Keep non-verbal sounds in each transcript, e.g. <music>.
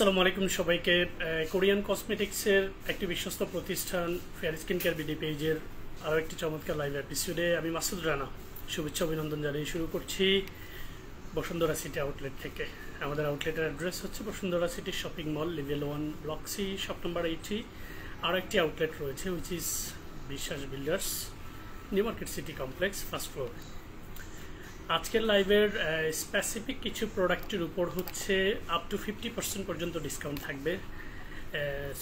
আসসালামু আলাইকুম সবাইকে কোরিয়ান কসমেটিক্সের একটি বিশ্বস্ত প্রতিষ্ঠান ফেয়ার স্কিন কেয়ার বিডি পেজের আরও একটি চমৎকার লাইভ এপিসোডে আমি মাসুদ রানা। শুভেচ্ছা, অভিনন্দন জানিয়ে শুরু করছি বসুন্ধরা সিটি আউটলেট থেকে। আমাদের আউটলেটের অ্যাড্রেস হচ্ছে Bashundhara city shopping mall level one block C shop number eighty আরও একটি আউটলেট রয়েছে which is Biswas builders new market city complex first floor আজকের লাইভের স্পেসিফিক কিছু প্রোডাক্টের উপর হচ্ছে আপ টু ফিফটি পার্সেন্ট পর্যন্ত ডিসকাউন্ট থাকবে।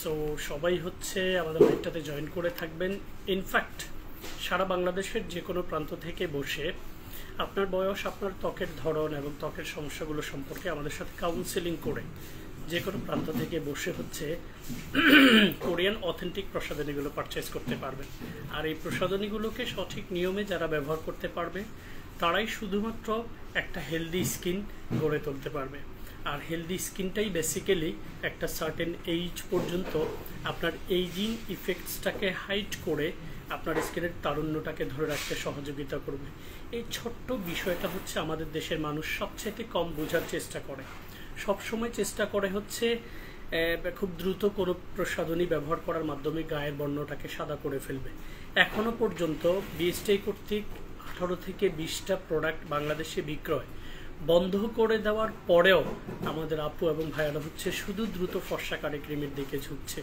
সো সবাই হচ্ছে আমাদের লাইভটাতে জয়েন করে থাকবেন। ইনফ্যাক্ট সারা বাংলাদেশের যে কোনো প্রান্ত থেকে বসে আপনার বয়স, আপনার ত্বকের ধরন এবং ত্বকের সমস্যাগুলো সম্পর্কে আমাদের সাথে কাউন্সেলিং করে যে কোনো প্রান্ত থেকে বসে হচ্ছে কোরিয়ান অথেন্টিক প্রসাধনীগুলো পারচেস করতে পারবেন। আর এই প্রসাধনীগুলোকে সঠিক নিয়মে যারা ব্যবহার করতে পারবে তারাই শুধুমাত্র একটা হেলদি স্কিন গড়ে তুলতে পারবে। আর হেলদি স্কিনটাই বেসিক্যালি একটা সার্টেন এইজ পর্যন্ত আপনার এইজিং ইফেক্টসটাকে হাইট করে আপনার স্কিনের তারুণ্যটাকে ধরে রাখতে সহযোগিতা করবে। এই ছোট্ট বিষয়টা হচ্ছে আমাদের দেশের মানুষ সবচেয়ে কম বোঝার চেষ্টা করে। সবসময় চেষ্টা করে হচ্ছে খুব দ্রুত কোনো প্রসাধনী ব্যবহার করার মাধ্যমে গায়ের বর্ণটাকে সাদা করে ফেলবে। এখনও পর্যন্ত বিএসটি কর্তৃক আঠারো থেকে বিশটা প্রোডাক্ট বাংলাদেশে বিক্রয়, বন্ধ করে দেওয়ার পরেও আমাদের আপু এবং ভাইয়ারা হচ্ছে শুধু দ্রুত ফর্সাকারী ক্রিমের দিকে ঝুঁকছে।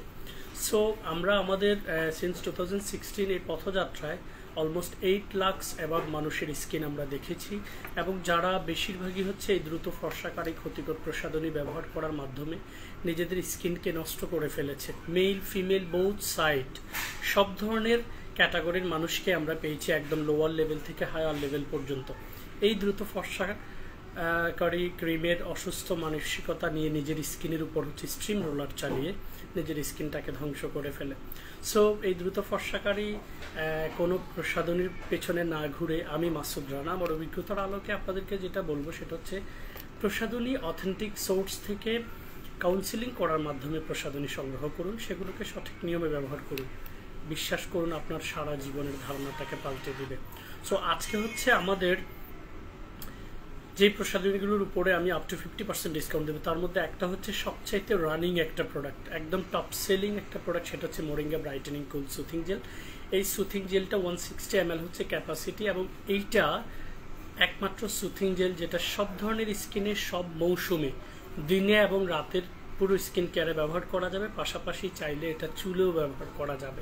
সো আমরা আমাদের সিন্স টু থাউজেন্ড সিক্সটিন এই পথযাত্রায় অলমোস্ট এইট লাখস এবার মানুষের স্কিন আমরা দেখেছি এবং যারা বেশিরভাগই হচ্ছে এই দ্রুত ফর্সাকারী ক্ষতিকর প্রসাধনী ব্যবহার করার মাধ্যমে নিজেদের স্কিনকে নষ্ট করে ফেলেছে। মেল ফিমেল বোথ সাইড সব ধরনের ক্যাটাগরির মানুষকে আমরা পেয়েছি একদম লোয়ার লেভেল থেকে হায়ার লেভেল পর্যন্ত। এই দ্রুত ফর্সা কারি ক্রিমের অসুস্থ মানসিকতা নিয়ে নিজের স্কিনের উপর হচ্ছে স্ট্রিম রোলার চালিয়ে নিজের স্কিনটাকে ধ্বংস করে ফেলে। সো এই দ্রুত ফর্সাকারী কোনো প্রসাধনীর পেছনে না ঘুরে আমি মাসুদ রানা, আমার অভিজ্ঞতার আলোকে আপনাদেরকে যেটা বলব সেটা হচ্ছে প্রসাধনী অথেন্টিক সোর্স থেকে কাউন্সিলিং করার মাধ্যমে প্রসাধনী সংগ্রহ করুন, সেগুলোকে সঠিক নিয়মে ব্যবহার করুন। বিশ্বাস করুন, আপনার সারা জীবনের ধারণাটাকে পাল্টে দিবে। সো আজকে হচ্ছে আমাদের যে প্রসাধনীগুলোর উপরে আমি up to fifty percent discount দেবো, তার মধ্যে একটা হচ্ছে সবচাইতে রানিং একটা প্রোডাক্ট একদম টপ সেলিং একটা প্রোডাক্ট সেটা হচ্ছে moringa brightening cool soothing gel এই সুথিং জেলটা ওয়ান সিক্সটি এম হচ্ছে ক্যাপাসিটি এবং এইটা একমাত্র সুথিং জেল যেটা সব ধরনের স্কিনে, সব মৌসুমে, দিনে এবং রাতের পুরো স্কিন কেয়ারে ব্যবহার করা যাবে। পাশাপাশি চাইলে এটা চুলেও ব্যবহার করা যাবে।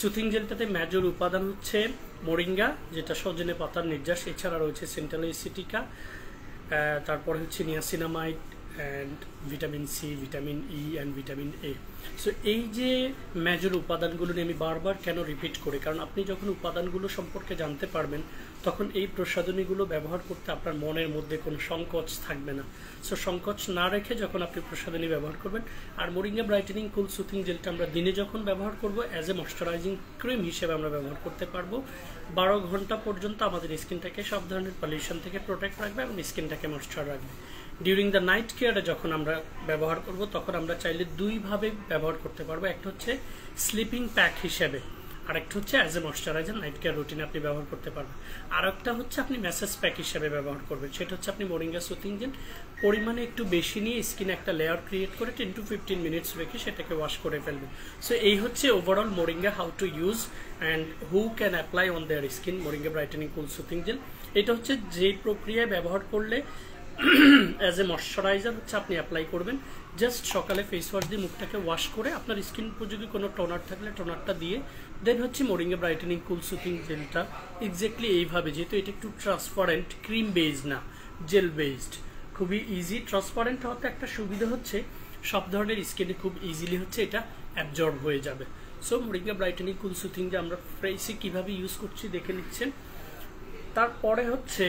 সুথিং জেলটাতে মেজর উপাদান হচ্ছে মোরিঙ্গা, যেটা সজনে পাতার নির্যাস। এছাড়া রয়েছে সেন্ট্রাল সিটিকা তারপর হচ্ছে niacinamide and vitamin C vitamin E and vitamin A so এই যে মেজর উপাদানগুলো নিয়ে আমি বারবার কেন রিপিট করি? কারণ আপনি যখন উপাদানগুলো সম্পর্কে জানতে পারবেন, তখন এই প্রসাধনীগুলো ব্যবহার করতে আপনার মনের মধ্যে কোনো সংকোচ থাকবে না। সো সংকোচ না রেখে যখন আপনি প্রসাধনী ব্যবহার করবেন, আর মোরিঙ্গা ব্রাইটেনিং কুল সুথিং জেলটা আমরা দিনে যখন ব্যবহার করব অ্যাজ এ ময়শ্চারাইজিং ক্রিম হিসেবে আমরা ব্যবহার করতে পারব। বারো ঘণ্টা পর্যন্ত আমাদের স্কিনটাকে সব ধরনের পলিউশন থেকে প্রোটেক্ট রাখবে এবং স্কিনটাকে ময়শ্চার রাখবে। ডিউরিং দ্য নাইট কেয়ারে যখন আমরা ব্যবহার করব, তখন আমরা চাইলে দুইভাবে ব্যবহার করতে পারব। একটা হচ্ছে স্লিপিং প্যাক হিসেবে আর একটা হচ্ছে as a moisturizer night care routine আপনি ব্যবহার করতে পারবেন। আর একটা হচ্ছে আপনি ম্যাসেজ প্যাক হিসেবে ব্যবহার করবেন, সেটা হচ্ছে আপনি মোরিঙ্গা সুথিং জেল পরিমাণে একটু বেশি নিয়ে স্কিনে একটা লেয়ার ক্রিয়েট করে টেন টু ফিফটিন মিনিটস রেখে সেটাকে ওয়াশ করে ফেলবেন। সো এই হচ্ছে overall moringa how to use and who can apply on their skin moringa brightening cool soothing gel এটা হচ্ছে যে প্রক্রিয়ায় ব্যবহার করলে অ্যাজ এ ময়শ্চারাইজার হচ্ছে আপনি অ্যাপ্লাই করবেন। জাস্ট সকালে ফেস ওয়াশ দিয়ে মুখটাকে ওয়াশ করে আপনার স্কিন উপযোগী কোনো টোনার থাকলে টোনারটা দিয়ে দেন হচ্ছে মোরিঙ্গা ব্রাইটেনিং কুল সুথিং জেলটা এক্স্যাক্টলি এইভাবে, যেহেতু এটা একটু ট্রান্সপারেন্ট ক্রিম বেসড না জেল বেসড খুবই ইজি ট্রান্সপারেন্ট হওয়াতে একটা সুবিধা হচ্ছে, সব ধরনের স্কিনে খুব ইজিলি হচ্ছে এটা অ্যাবজর্ব হয়ে যাবে। So moringa brightening cool soothing যে আমরা ফ্রেসে কীভাবে ইউজ করছি দেখে নিচ্ছেন। তারপরে হচ্ছে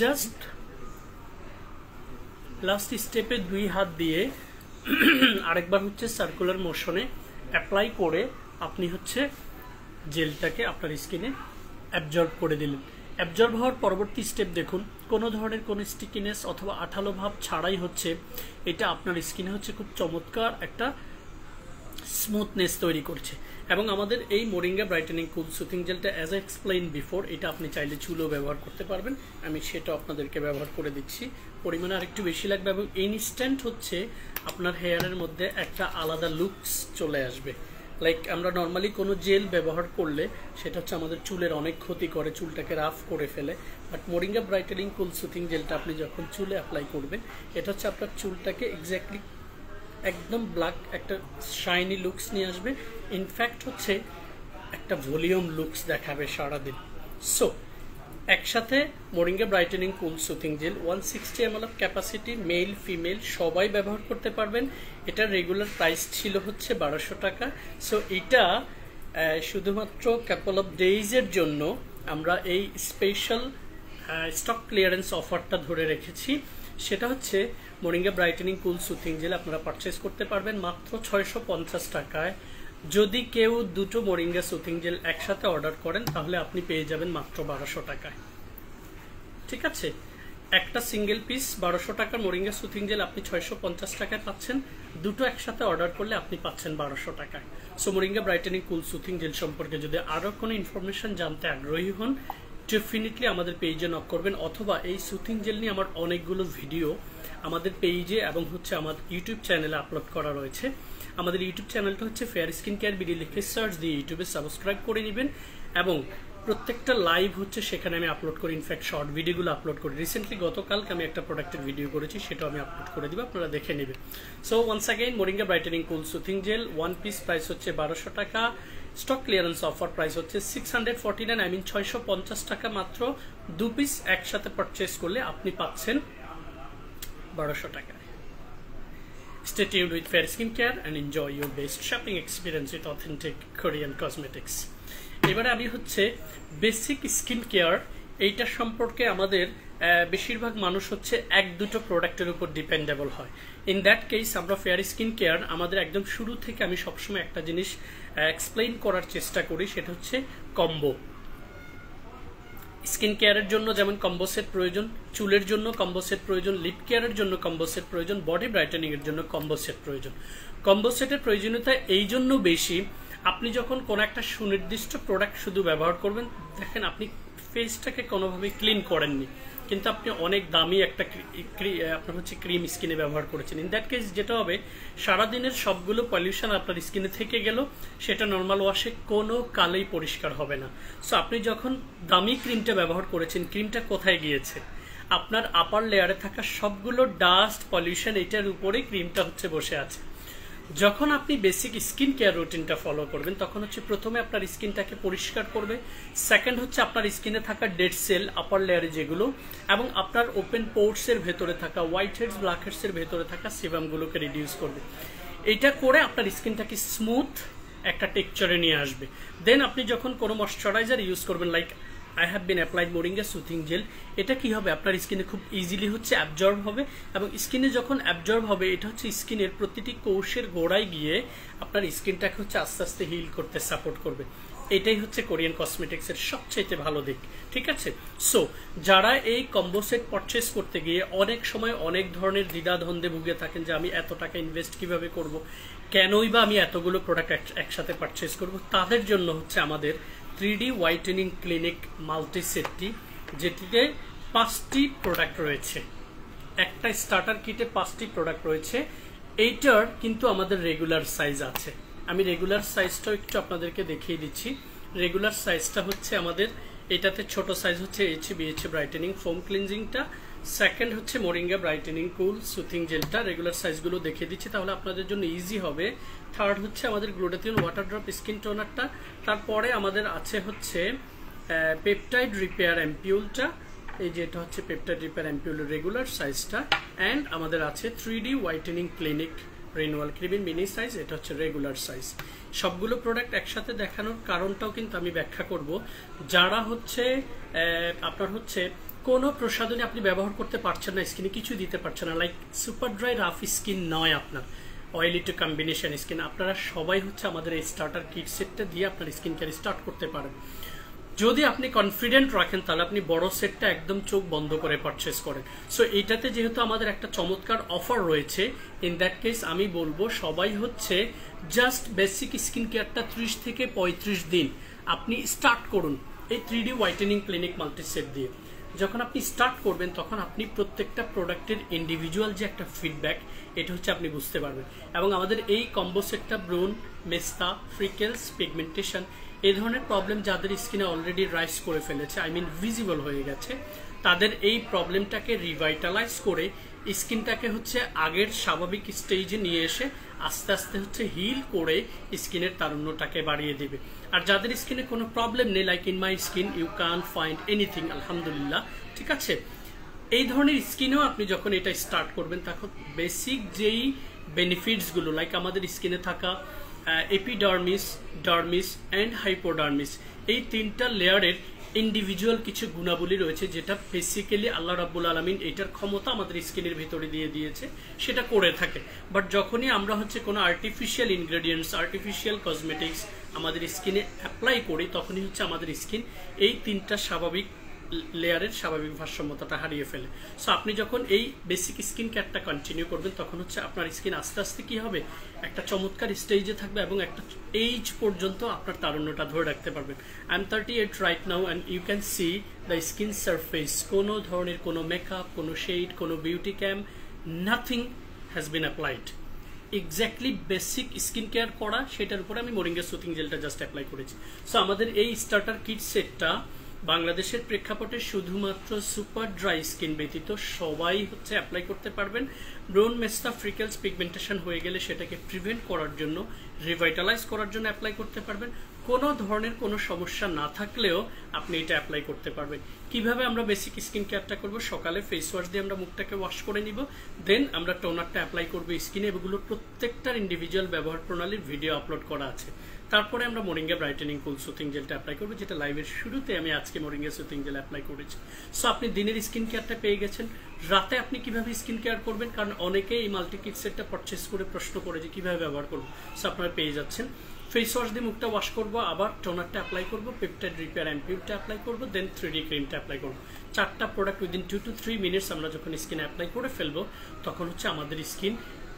জাস্ট লাস্ট স্টেপে দুই হাত দিয়ে আরেকবার হচ্ছে সার্কুলার মোশনে অ্যাপ্লাই করে আপনি হচ্ছে জেলটাকে আপনার স্কিনে অ্যাবজর্ব করে দিলেন। অ্যাবজর্ব হওয়ার পরবর্তী স্টেপ দেখুন, কোনো ধরনের কোনো স্টিকিনেস অথবা আঠালো ভাব ছাড়াই হচ্ছে, এটা আপনার স্কিনে হচ্ছে খুব চমৎকার একটা স্মুথনেস তৈরি করছে। এবং আমাদের এই মোরিঙ্গা ব্রাইটেনিং কুল সুথিং জেলটা অ্যাজ এক্সপ্লেইন বিফোর এটা আপনি চাইলে চুলও ব্যবহার করতে পারবেন। আমি সেটা আপনাদেরকে ব্যবহার করে দিচ্ছি। পরিমাণে আরেকটু বেশি লাগবে এবং ইনস্ট্যান্ট হচ্ছে আপনার হেয়ারের মধ্যে একটা আলাদা লুকস চলে আসবে। লাইক আমরা নর্মালি কোনো জেল ব্যবহার করলে সেটা হচ্ছে আমাদের চুলের অনেক ক্ষতি করে, চুলটাকে রাফ করে ফেলে। But moringa brightening cool soothing জেলটা আপনি যখন চুলে অ্যাপ্লাই করবেন, এটা হচ্ছে আপনার চুলটাকে এক্স্যাক্টলি একদম ব্ল্যাক একটা শাইনি লুকস নিয়ে আসবে। ইনফ্যাক্ট হচ্ছে একটা ভলিউম লুকস দেখাবে সারাদিন। সো একসাথে moringa brightening cool soothing gel one sixty M L of capacity male female সবাই ব্যবহার করতে পারবেন। এটার রেগুলার প্রাইস ছিল হচ্ছে বারোশো টাকা। সো এটা শুধুমাত্র ক্যাপল অফ ডেইজের জন্য আমরা এই স্পেশাল স্টক ক্লিয়ারেন্স অফারটা ধরে রেখেছি। সেটা হচ্ছে moringa brightening cool soothing gel আপনারা পারচেস করতে পারবেন মাত্র ছয়শো পঞ্চাশ টাকায়। যদি কেউ দুটো মোরিঙ্গা সুথিং জেল একসাথে অর্ডার করেন, তাহলে আপনি পেয়ে যাবেন মাত্র বারোশো টাকায়। ঠিক আছে? একটা সিঙ্গেল পিস বারোশো টাকার মোরিঙ্গা সুথিং জেল আপনি ছয়শো পঞ্চাশ টাকায় পাচ্ছেন। দুটো একসাথে অর্ডার করলে আপনি পাচ্ছেন বারোশো টাকায়। So moringa brightening cool soothing gel সম্পর্কে যদি আরও কোনো ইনফরমেশন জানতে আগ্রহী হন ডেফিনেটলি আমাদের পেজে নক করবেন, অথবা এই সুথিং জেল নিয়ে আমার অনেকগুলো ভিডিও আমাদের পেজে এবং হচ্ছে আমার ইউটিউব চ্যানেলে আপলোড করা রয়েছে। আমাদের ইউটিউব চ্যানেলটা হচ্ছে ফেয়ার স্কিন কেয়ার বিডি লিখে সার্চ দিয়ে ইউটিউবে সাবস্ক্রাইব করে নেবেন এবং প্রত্যেকটা লাইভ হচ্ছে সেখানে আমি আপলোড করি ইনফ্যাক্ট শর্ট ভিডিওগুলো আপলোড করি। রিসেন্টলি গতকালকে আমি একটা প্রোডাক্টের ভিডিও করেছি, সেটাও আমি আপলোড করে দিব, আপনারা দেখে নেবেন। So once again moringa brightening cool soothing gel one piece price হচ্ছে বারোশো টাকা। স্টক ক্লিয়ারেন্স অফার প্রাইস হচ্ছে six hundred forty nine I mean ছয়শো পঞ্চাশ টাকা মাত্র। দু পিস একসাথে পারচেস করলে আপনি পাচ্ছেন বারোশো টাকায়। টাকা Stay tuned with Fair Skincare and enjoy your best shopping experience with authentic Korean cosmetics. এবারে আমি হচ্ছে বেসিক স্কিন কেয়ার এইটা সম্পর্কে আমাদের বেশিরভাগ মানুষ হচ্ছে এক দুটো প্রোডাক্টের উপর ডিপেন্ডেবল হয়। ইন দ্যাট কেস আমরা ফেয়ার স্কিন কেয়ার আমাদের একদম শুরু থেকে আমি সবসময় একটা জিনিস এক্সপ্লেইন করার চেষ্টা করি, সেটা হচ্ছে কম্বো স্কিন কেয়ারের জন্য যেমন কম্বো সেট প্রয়োজন, চুলের জন্য কম্বো সেট প্রয়োজন, লিপ কেয়ারের জন্য কম্বো সেট প্রয়োজন, বডি ব্রাইটেনিং এর জন্য কম্বো সেট প্রয়োজন। কম্বো সেটের প্রয়োজনীয়তা এই জন্য বেশি, আপনি যখন কোনো একটা সুনির্দিষ্ট প্রোডাক্ট শুধু ব্যবহার করবেন, দেখেন আপনি ফেসটাকে কোনোভাবে ক্লিন করেননি। কিন্তু আপনি অনেক দামি একটা আপনার হচ্ছে ক্রিম স্কিনে ব্যবহার করেছেন। ইন দ্যাট কেস যেটা হবে, সারাদিনের সবগুলো পলিউশন আপনার স্কিনে থেকে গেল, সেটা নর্মাল ওয়াশে কোনো কালেই পরিষ্কার হবে না। সো আপনি যখন দামি ক্রিমটা ব্যবহার করেছেন ক্রিমটা কোথায় গিয়েছে? আপনার আপার লেয়ারে থাকা সবগুলো ডাস্ট পলিউশন এটার উপরে ক্রিমটা হচ্ছে বসে আছে। যখন আপনি বেসিক স্কিন কেয়ার রুটিনটা ফলো করবেন, তখন হচ্ছে প্রথমে আপনার স্কিনটাকে পরিষ্কার করবে সেকেন্ড হচ্ছে আপনার স্কিনে থাকা ডেড সেল আপার লেয়ারে যেগুলো, এবং আপনার ওপেন পোর্টসের ভেতরে থাকা হোয়াইট হেডস ব্ল্যাক হেডসের ভেতরে থাকা সিবামগুলোকে রিডিউস করবে। এটা করে আপনার স্কিনটাকে স্মুথ একটা টেক্সচারে নিয়ে আসবে। দেন আপনি যখন কোনো ময়শ্চারাইজার ইউজ করবেন like I have been applied moringa soothing gel এটা কি হবে? আপনার স্কিনে খুব ইজিলি হচ্ছে অ্যাবজর্ব হবে এবং স্কিনে যখন অ্যাবজর্ব হবে, এটা হচ্ছে স্কিনের প্রতিটি কোষের গোড়ায় গিয়ে আপনার স্কিনটাকে হচ্ছে আস্তে আস্তে হিল করতে সাপোর্ট করবে। এটাই হচ্ছে কোরিয়ান কসমেটিক্সের সবচাইতে ভালো দিক, ঠিক আছে? সো যারা এই কম্বো সেট পারচেস করতে গিয়ে অনেক সময় অনেক ধরনের দ্বিধাদ্বন্দ্বে ভুগে থাকেন যে আমি এত টাকা ইনভেস্ট কীভাবে করব, কেনই বা আমি এতগুলো প্রোডাক্ট একসাথে পারচেস করব, তাদের জন্য হচ্ছে আমাদের three D whitening clinic multi সেটটি যেটিতে পাঁচটি প্রোডাক্ট রয়েছে। একটা স্টার্টার কিটে পাঁচটি প্রোডাক্ট রয়েছে। এইটার কিন্তু আমাদের রেগুলার সাইজ আছে। আমি রেগুলার সাইজটাও একটু আপনাদেরকে দেখিয়ে দিচ্ছি। রেগুলার সাইজটা হচ্ছে আমাদের, এটাতে ছোট সাইজ হচ্ছে এইচ বিএইচ ব্রাইটেনিং ফোম ক্লিনজিংটা সেকেন্ড হচ্ছে মোরিঙ্গা ব্রাইটেনিং কুল সুথিং জেলটা রেগুলার সাইজগুলো দেখিয়ে দিচ্ছি, তাহলে আপনাদের জন্য ইজি হবে। থার্ড হচ্ছে আমাদের গ্লুটাথিয়ন ওয়াটার ড্রপ স্কিন টোনারটা তারপরে আমাদের আছে হচ্ছে পেপটাইড রিপেয়ার অ্যাম্পিউলটা এই যে এটা হচ্ছে পেপটাইড রিপেয়ার অ্যাম্পিউলের রেগুলার সাইজটা অ্যান্ড আমাদের আছে three D whitening clinic renewal ক্রিমির mini size এটা হচ্ছে রেগুলার সাইজ সবগুলো প্রোডাক্ট একসাথে দেখানোর কারণটাও কিন্তু আমি ব্যাখ্যা করব। যারা হচ্ছে আপনার হচ্ছে কোনো প্রসাধনী আপনি ব্যবহার করতে পারছেন না স্কিনে কিছু দিতে পারছেন না। Like super dry rough skin নয় আপনার। অয়েলি টু কম্বিনেশন স্কিন আপনারা সবাই হচ্ছে আমাদের এই স্টার্টার কিট সেটটা দিয়ে আপনার স্কিন কেয়ার স্টার্ট করতে পারেন। যদি আপনি কনফিডেন্ট রাখেন, তাহলে আপনি বড় সেটটা একদম চোখ বন্ধ করে পারচেস করেন। সো এটাতে যেহেতু আমাদের একটা চমৎকার অফার রয়েছে ইন দ্যাট কেস আমি বলব সবাই হচ্ছে জাস্ট বেসিক স্কিন কেয়ারটা ত্রিশ থেকে পঁয়ত্রিশ দিন আপনি স্টার্ট করুন। এই three D whitening clinic multi set দিয়ে। যখন আপনি স্টার্ট করবেন, তখন আপনি প্রত্যেকটা প্রোডাক্টের ইন্ডিভিজুয়াল যে একটা ফিডব্যাক এটা হচ্ছে আপনি বুঝতে পারবেন। এবং আমাদের এই কম্বো সেটটা ব্রোন, মেস্তা ফ্রিকেলস পিগমেন্টেশন এই ধরনের প্রবলেম যাদের স্কিনে অলরেডি রাইস করে ফেলেছে আই মিন ভিজিবল হয়ে গেছে, তাদের এই প্রবলেমটাকে রিভাইটালাইজ করে স্কিনটাকে হচ্ছে আগের স্বাভাবিক স্টেজে নিয়ে এসে আস্তে আস্তে হচ্ছে হিল করে স্কিনের তারুণ্যটাকে বাড়িয়ে দেবে। আর যাদের স্কিনে কোনো প্রবলেম নেই like in my skin you can find anything আলহামদুলিল্লাহ। ঠিক আছে? এই ধরনের স্কিনেও আপনি যখন এটা স্টার্ট করবেন, তখন বেসিক যেই বেনিফিটসগুলো লাইক আমাদের স্কিনে থাকা এপিডার্মিস ডার্মিস অ্যান্ড হাইপোডার্মিস এই তিনটা লেয়ারের ইন্ডিভিজুয়াল কিছু গুণাবলী রয়েছে, যেটা বেসিক্যালি আল্লাহ রাব্বুল আলমিন এটার ক্ষমতা আমাদের স্কিনের ভিতরে দিয়ে দিয়েছে, সেটা করে থাকে। বাট যখনই আমরা হচ্ছে কোনো আর্টিফিশিয়াল ইনগ্রেডিয়েন্টস আর্টিফিশিয়াল কসমেটিক্স আমাদের স্কিনে অ্যাপ্লাই করি, তখনই হচ্ছে আমাদের স্কিন এই তিনটা স্বাভাবিক লেয়ারের স্বাভাবিক ভারসাম্যতাটা হারিয়ে ফেলে। সো আপনি যখন এই বেসিক স্কিন কেয়ারটা কন্টিনিউ করবেন, তখন হচ্ছে আপনার স্কিন আস্তে আস্তে কি হবে? একটা চমৎকার স্টেজে থাকবে এবং একটা এইজ পর্যন্ত আপনার তারুণ্যটা ধরে রাখতে পারবেন। I am thirty eight right now and you can see the skin surface কোনো ধরনের কোনো মেকআপ কোনো শেড কোনো beauty cam nothing has been applied exactly basic skin care করা, সেটার উপরে আমি মোরিঙ্গা সুতিং জেলটা জাস্ট অ্যাপ্লাই করেছি। সো আমাদের এই স্টার্টার কিট সেটটা বাংলাদেশের প্রেক্ষাপটে শুধুমাত্র সুপার ড্রাই স্কিন ব্যতীত সবাই হচ্ছে অ্যাপ্লাই করতে পারবেন। ব্রোন মেস্তা ফ্রিকেলস পিগমেন্টেশন হয়ে গেলে সেটাকে প্রিভেন্ট করার জন্য, রিভাইটালাইজ করার জন্য অ্যাপ্লাই করতে পারবেন। কোনো ধরনের কোনো সমস্যা না থাকলেও আপনি এটা অ্যাপ্লাই করতে পারবেন। কীভাবে আমরা বেসিক স্কিন কেয়ারটা করব? সকালে ফেস ওয়াশ দিয়ে আমরা মুখটাকে ওয়াশ করে নিব। দেন আমরা টোনারটা অ্যাপ্লাই করব স্কিনে। এগুলোর প্রত্যেকটার ইন্ডিভিজুয়াল ব্যবহার প্রণালীর ভিডিও আপলোড করা আছে। তারপরে আমরা মোরিঙ্গা ব্রাইটেনিং কুল সুতিং জেলটা অ্যাপ্লাই করব, যেটা লাইভের শুরুতে আমি আজকে মোরিঙ্গা সুতিং জেল অ্যাপ্লাই করেছি। সো আপনি দিনের স্কিন কেয়ারটা পেয়ে গেছেন। রাতে আপনি কীভাবে স্কিন কেয়ার করবেন? কারণ অনেকে এই মাল্টি কিট সেটটা পারচেস করে প্রশ্ন করে যে কীভাবে ব্যবহার করব। সো আপনারা পেয়ে যাচ্ছেন। ফেস ওয়াশ দিয়ে মুখটা ওয়াশ করব, আবার টোনারটা অ্যাপ্লাই করব পেপটাইড রিপেয়ার অ্যাম্পিউলটা অ্যাপ্লাই করব দেন থ্রি ক্রিমটা অ্যাপ্লাই করব। চারটা product within two two three minutes আমরা যখন স্কিন অ্যাপ্লাই করে ফেলব, তখন হচ্ছে আমাদের স্কিন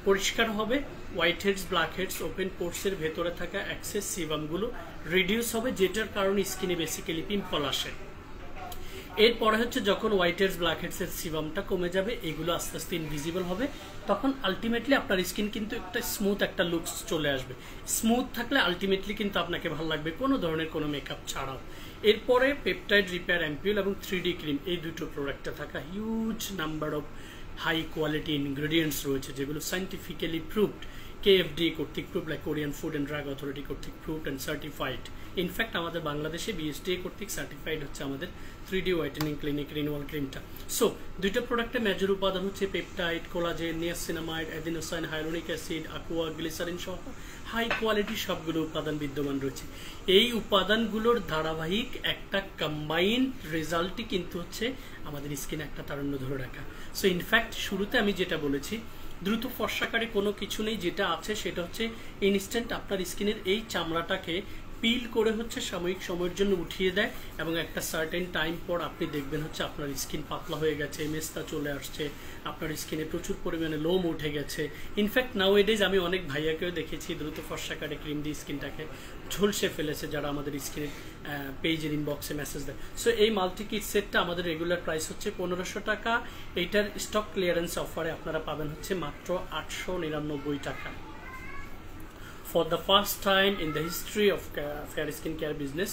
পরিষ্কার হবে white heads black heads open পোর্টসের ভেতরে থাকা অ্যাক্সেস সিবামগুলো রিডিউস হবে, যেটার কারণে স্কিনে বেসিক্যালি পিম্পল আসে। এরপরে হচ্ছে যখন হোয়াইট হেডস ব্ল্যাক হেডসের সিবামটা কমে যাবে, এগুলো আস্তে আস্তে ইনভিজিবল হবে, তখন আলটিমেটলি আপনার স্কিন কিন্তু একটা স্মুথ একটা লুকস চলে আসবে। স্মুথ থাকলে আলটিমেটলি কিন্তু আপনাকে ভালো লাগবে কোনো ধরনের কোনো মেকআপ ছাড়াও। এরপরে পেপটাইড রিপেয়ার অ্যাম্পিউল এবং থ্রি ডি ক্রিম এই দুটো প্রোডাক্টে থাকা huge number of high quality ingredients রয়েছে, যেগুলো সাইন্টিফিক্যালি প্রুভড ডি কর্তৃক prove like Korean food and drug authority কর্তৃক proved and certified in fact আমাদের বাংলাদেশে বিএসডিএ কর্তৃক সার্টিফাইড হচ্ছে আমাদের three D whitening clinic renewal ক্রিমটা সো দুইটা প্রোডাক্টের মেজর উপাদান হচ্ছে peptide collagen niacinamide adenosine hyaluronic acid aqua glycerin সহ হাই কোয়ালিটি সবগুলো উপাদান বিদ্যমান রয়েছে। এই উপাদানগুলোর ধারাবাহিক একটা কম্বাইন্ড রেজাল্টই কিন্তু হচ্ছে আমাদের স্কিনে একটা তারণ্য ধরে রাখা। সো ইনফ্যাক্ট শুরুতে আমি যেটা বলেছি, দ্রুত ফর্সাকারী কোনো কিছু নেই, যেটা আছে সেটা হচ্ছে ইনস্ট্যান্ট আপনার স্কিনের এই চামড়াটাকে পিল করে হচ্ছে সাময়িক সময়ের জন্য উঠিয়ে দেয় এবং একটা সার্টেন টাইম পর আপনি দেখবেন হচ্ছে আপনার স্কিন পাতলা হয়ে গেছে, মেস্তা চলে আসছে, আপনার স্কিনে প্রচুর পরিমাণে লোম উঠে গেছে। ইনফ্যাক্ট নাও এডেজ আমি অনেক ভাইয়াকেও দেখেছি, দ্রুত ফর্সাকারে ক্রিম দিয়ে স্কিনটাকে ঝলসে ফেলেছে যারা আমাদের স্কিনের পেজের ইনবক্সে মেসেজ দেয়। সো এই মাল্টি কিট সেটটা আমাদের রেগুলার প্রাইস হচ্ছে পনেরোশো টাকা। এইটার স্টক ক্লিয়ারেন্স অফারে আপনারা পাবেন হচ্ছে মাত্র আটশো নিরানব্বই টাকা। For the first time in the history of fair skin care business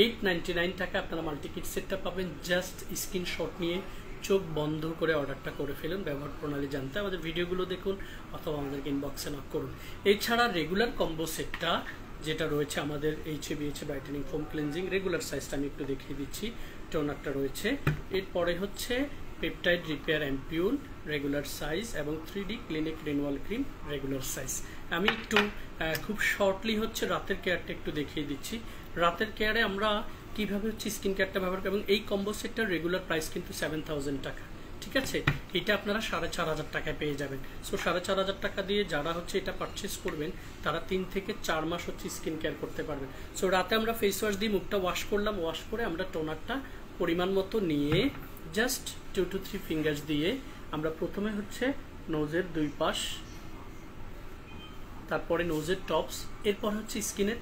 eight ninety nine টাকা আপনারা মাল্টি কিট সেটটা পাবেন জাস্ট স্ক্রিনশট নিয়ে চোখ বন্ধ করে অর্ডারটা করে ফেলুন, ব্যবহার প্রণালী জানতে। আমাদের ভিডিওগুলো দেখুন অথবা আমাদেরকে ইনবক্সে নক করুন। এছাড়া রেগুলার কম্বো সেটটা যেটা রয়েছে আমাদের H A BH brightening foam cleansing regular সাইজটা আমি একটু দেখিয়ে দিচ্ছি। টোনারটা রয়েছে। এরপরে হচ্ছে peptide repair ampoule regular size এবং three D clinic renewal cream regular size আমি একটু খুব শর্টলি হচ্ছে রাতের কেয়ারটা একটু দেখিয়ে দিচ্ছি। রাতের কেয়ারে আমরা কীভাবে হচ্ছে স্কিন কেয়ারটা ব্যবহার করি এবং এই কম্বো সেটটার রেগুলার প্রাইস কিন্তু সেভেন টাকা। ঠিক আছে? এটা আপনারা সাড়ে চার হাজার টাকায় পেয়ে যাবেন। সো সাড়ে চার হাজার টাকা দিয়ে যারা হচ্ছে এটা পারচেস করবেন, তারা তিন থেকে চার মাস হচ্ছে স্কিন কেয়ার করতে পারবেন। সো রাতে আমরা ফেস ওয়াশ দিয়ে মুখটা ওয়াশ করলাম। ওয়াশ করে আমরা টোনারটা পরিমাণ মতো নিয়ে just two two three fingers দিয়ে আমরা প্রথমে হচ্ছে নোজের দুই পাশ তারপরে নোজের টপস এরপর হচ্ছে স্কিনের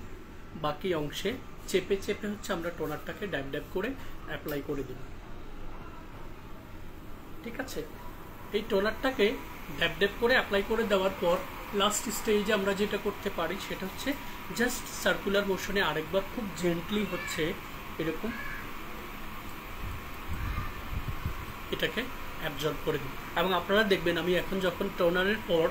বাকি অংশে চেপে চেপে হচ্ছে আমরা টোনারটাকে ড্যাব ড্যাব করে অ্যাপ্লাই করে দিই ঠিক আছে? এই টোনারটাকে ড্যাব ড্যাব করে অ্যাপ্লাই করে দেওয়ার পর লাস্ট স্টেজে আমরা যেটা করতে পারি সেটা হচ্ছে জাস্ট সার্কুলার মোশনে আরেকবার খুব জেন্টলি হচ্ছে এরকম এটাকে অ্যাবজর্ব করে দিই এবং আপনারা দেখবেন আমি এখন যখন টোনারের পর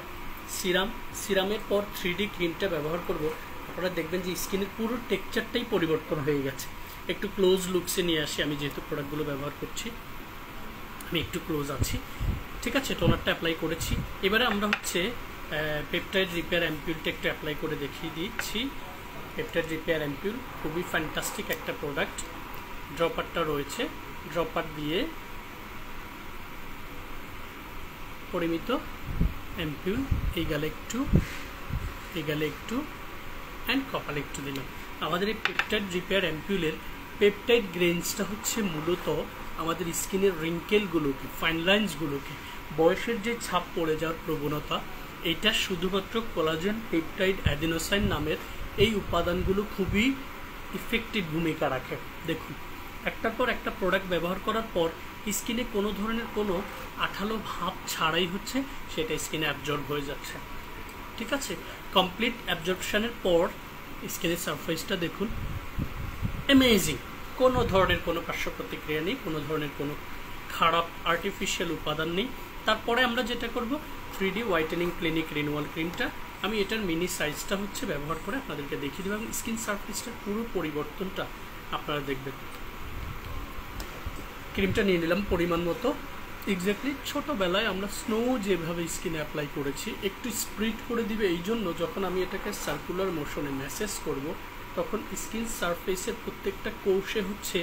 সিরাম, সিরামের পর থ্রি ডি ক্রিমটা ব্যবহার করব। আপনারা দেখবেন যে স্কিনের পুরো টেক্সচারটাই পরিবর্তন হয়ে গেছে। একটু ক্লোজ লুকসে নিয়ে আসি, আমি যেহেতু প্রোডাক্টগুলো ব্যবহার করছি। আমি একটু ক্লোজ আছি। ঠিক আছে টোনারটা অ্যাপ্লাই করেছি। এবারে আমরা হচ্ছে পেপটাইড রিপেয়ার অ্যাম্পিউলটা একটু অ্যাপ্লাই করে দেখিয়ে দিচ্ছি। পেপটাইড রিপেয়ার অ্যাম্পিউল খুবই ফ্যান্টাস্টিক একটা প্রোডাক্ট ড্রপারটা রয়েছে। ড্রপার দিয়ে পরিমিত অ্যাম্পিউল এই গালে একটু এই গালে একটু অ্যান্ড কপালে একটু দিলাম। আমাদের এই পেপটাইড রিপেয়ার অ্যাম্পিউলের পেপটাইড গ্রেঞ্জটা হচ্ছে মূলত আমাদের স্কিনের রিঙ্কেলগুলোকে ফাইন লাইন্সগুলোকে বয়সের যে ছাপ পড়ে যাওয়ার প্রবণতা, এটা শুধুমাত্র কোলাজেন পেপটাইড অ্যাডিনোসাইন নামের এই উপাদানগুলো খুবই ইফেক্টিভ ভূমিকা রাখে। দেখুন, একটার পর একটা প্রোডাক্ট ব্যবহার করার পর স্কিনে কোনো ধরনের কোনো আঠালো ভাব ছাড়াই হচ্ছে, সেটা স্কিনে অ্যাবজর্ব হয়ে যাচ্ছে। ঠিক আছে? কমপ্লিট অ্যাবজর্পশনের পর স্কিনের সারফেসটা দেখুন। অ্যামেজিং কোনো ধরনের কোনো পার্শ্ব প্রতিক্রিয়া নেই, কোনো ধরনের কোনো খারাপ আর্টিফিশিয়াল উপাদান নেই। তারপরে আমরা যেটা করব three D whitening clinic renewal ক্রিমটা আমি এটার মিনি সাইজটা হচ্ছে ব্যবহার করে আপনাদেরকে দেখিয়ে দেবো এবং স্কিন সারফেসটার পুরো পরিবর্তনটা আপনারা দেখবেন। ক্রিমটা নিয়ে নিলাম পরিমাণ মতো। এক্স্যাক্টলি ছোটোবেলায় আমরা স্নো যেভাবে স্কিনে অ্যাপ্লাই করেছি, একটু স্প্রিড করে দিবে এই জন্য যখন আমি এটাকে সার্কুলার মোশনে ম্যাসেজ করব, তখন স্কিন সারফেসের প্রত্যেকটা কোষে হচ্ছে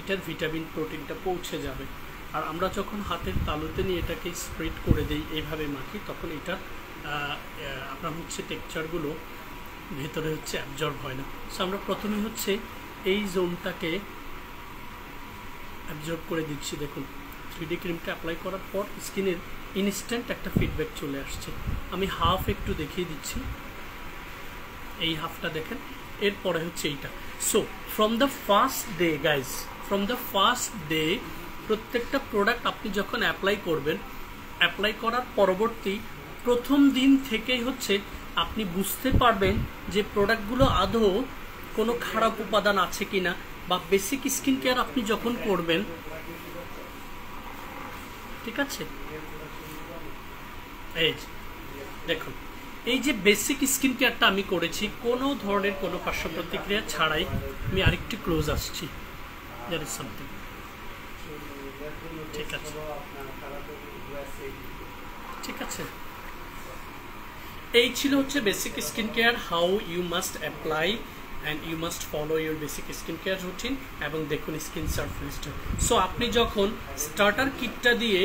এটার ভিটামিন প্রোটিনটা পৌঁছে যাবে। আর আমরা যখন হাতের তালুতে নিয়ে এটাকে স্প্রেড করে দিই এইভাবে মাখি, তখন এটা আপনার হচ্ছে টেক্সচারগুলো ভেতরে হচ্ছে অ্যাবজর্ব হয় না। সো আমরা প্রথমে হচ্ছে এই জোনটাকে অ্যাবজর্ব করে দিচ্ছি, দেখুন। থ্রিডি ক্রিমটা অ্যাপ্লাই করার পর স্কিনের ইনস্ট্যান্ট একটা ফিডব্যাক চলে আসছে। আমি হাফ একটু দেখিয়ে দিচ্ছি। এই হাফটা দেখেন, এরপরে হচ্ছে এইটা। So from the first day guys from the first day প্রত্যেকটা প্রোডাক্ট আপনি যখন অ্যাপ্লাই করবেন অ্যাপ্লাই করার পরবর্তী প্রথম দিন থেকেই হচ্ছে আপনি বুঝতে পারবেন যে প্রোডাক্টগুলো আদৌ কোনো খারাপ উপাদান আছে কিনা। বা বেসিক স্কিন কেয়ার আপনি যখন করবেন, ঠিক আছে? এই দেখুন, এই যে বেসিক স্কিন কেয়ারটা আমি করেছি, কোনো ধরনের কোনো পার্শ্ব প্রতিক্রিয়া ছাড়াই আমি আরেকটু ক্লোজ আসছি। দ্যার ইজ সামথিং ঠিক আছে। ঠিক আছে? এই ছিল হচ্ছে basic skin care how you must apply and you must follow your basic skin care routine এবং দেখুন স্কিন সারফেসটা সো আপনি যখন স্টার্টার কিটটা দিয়ে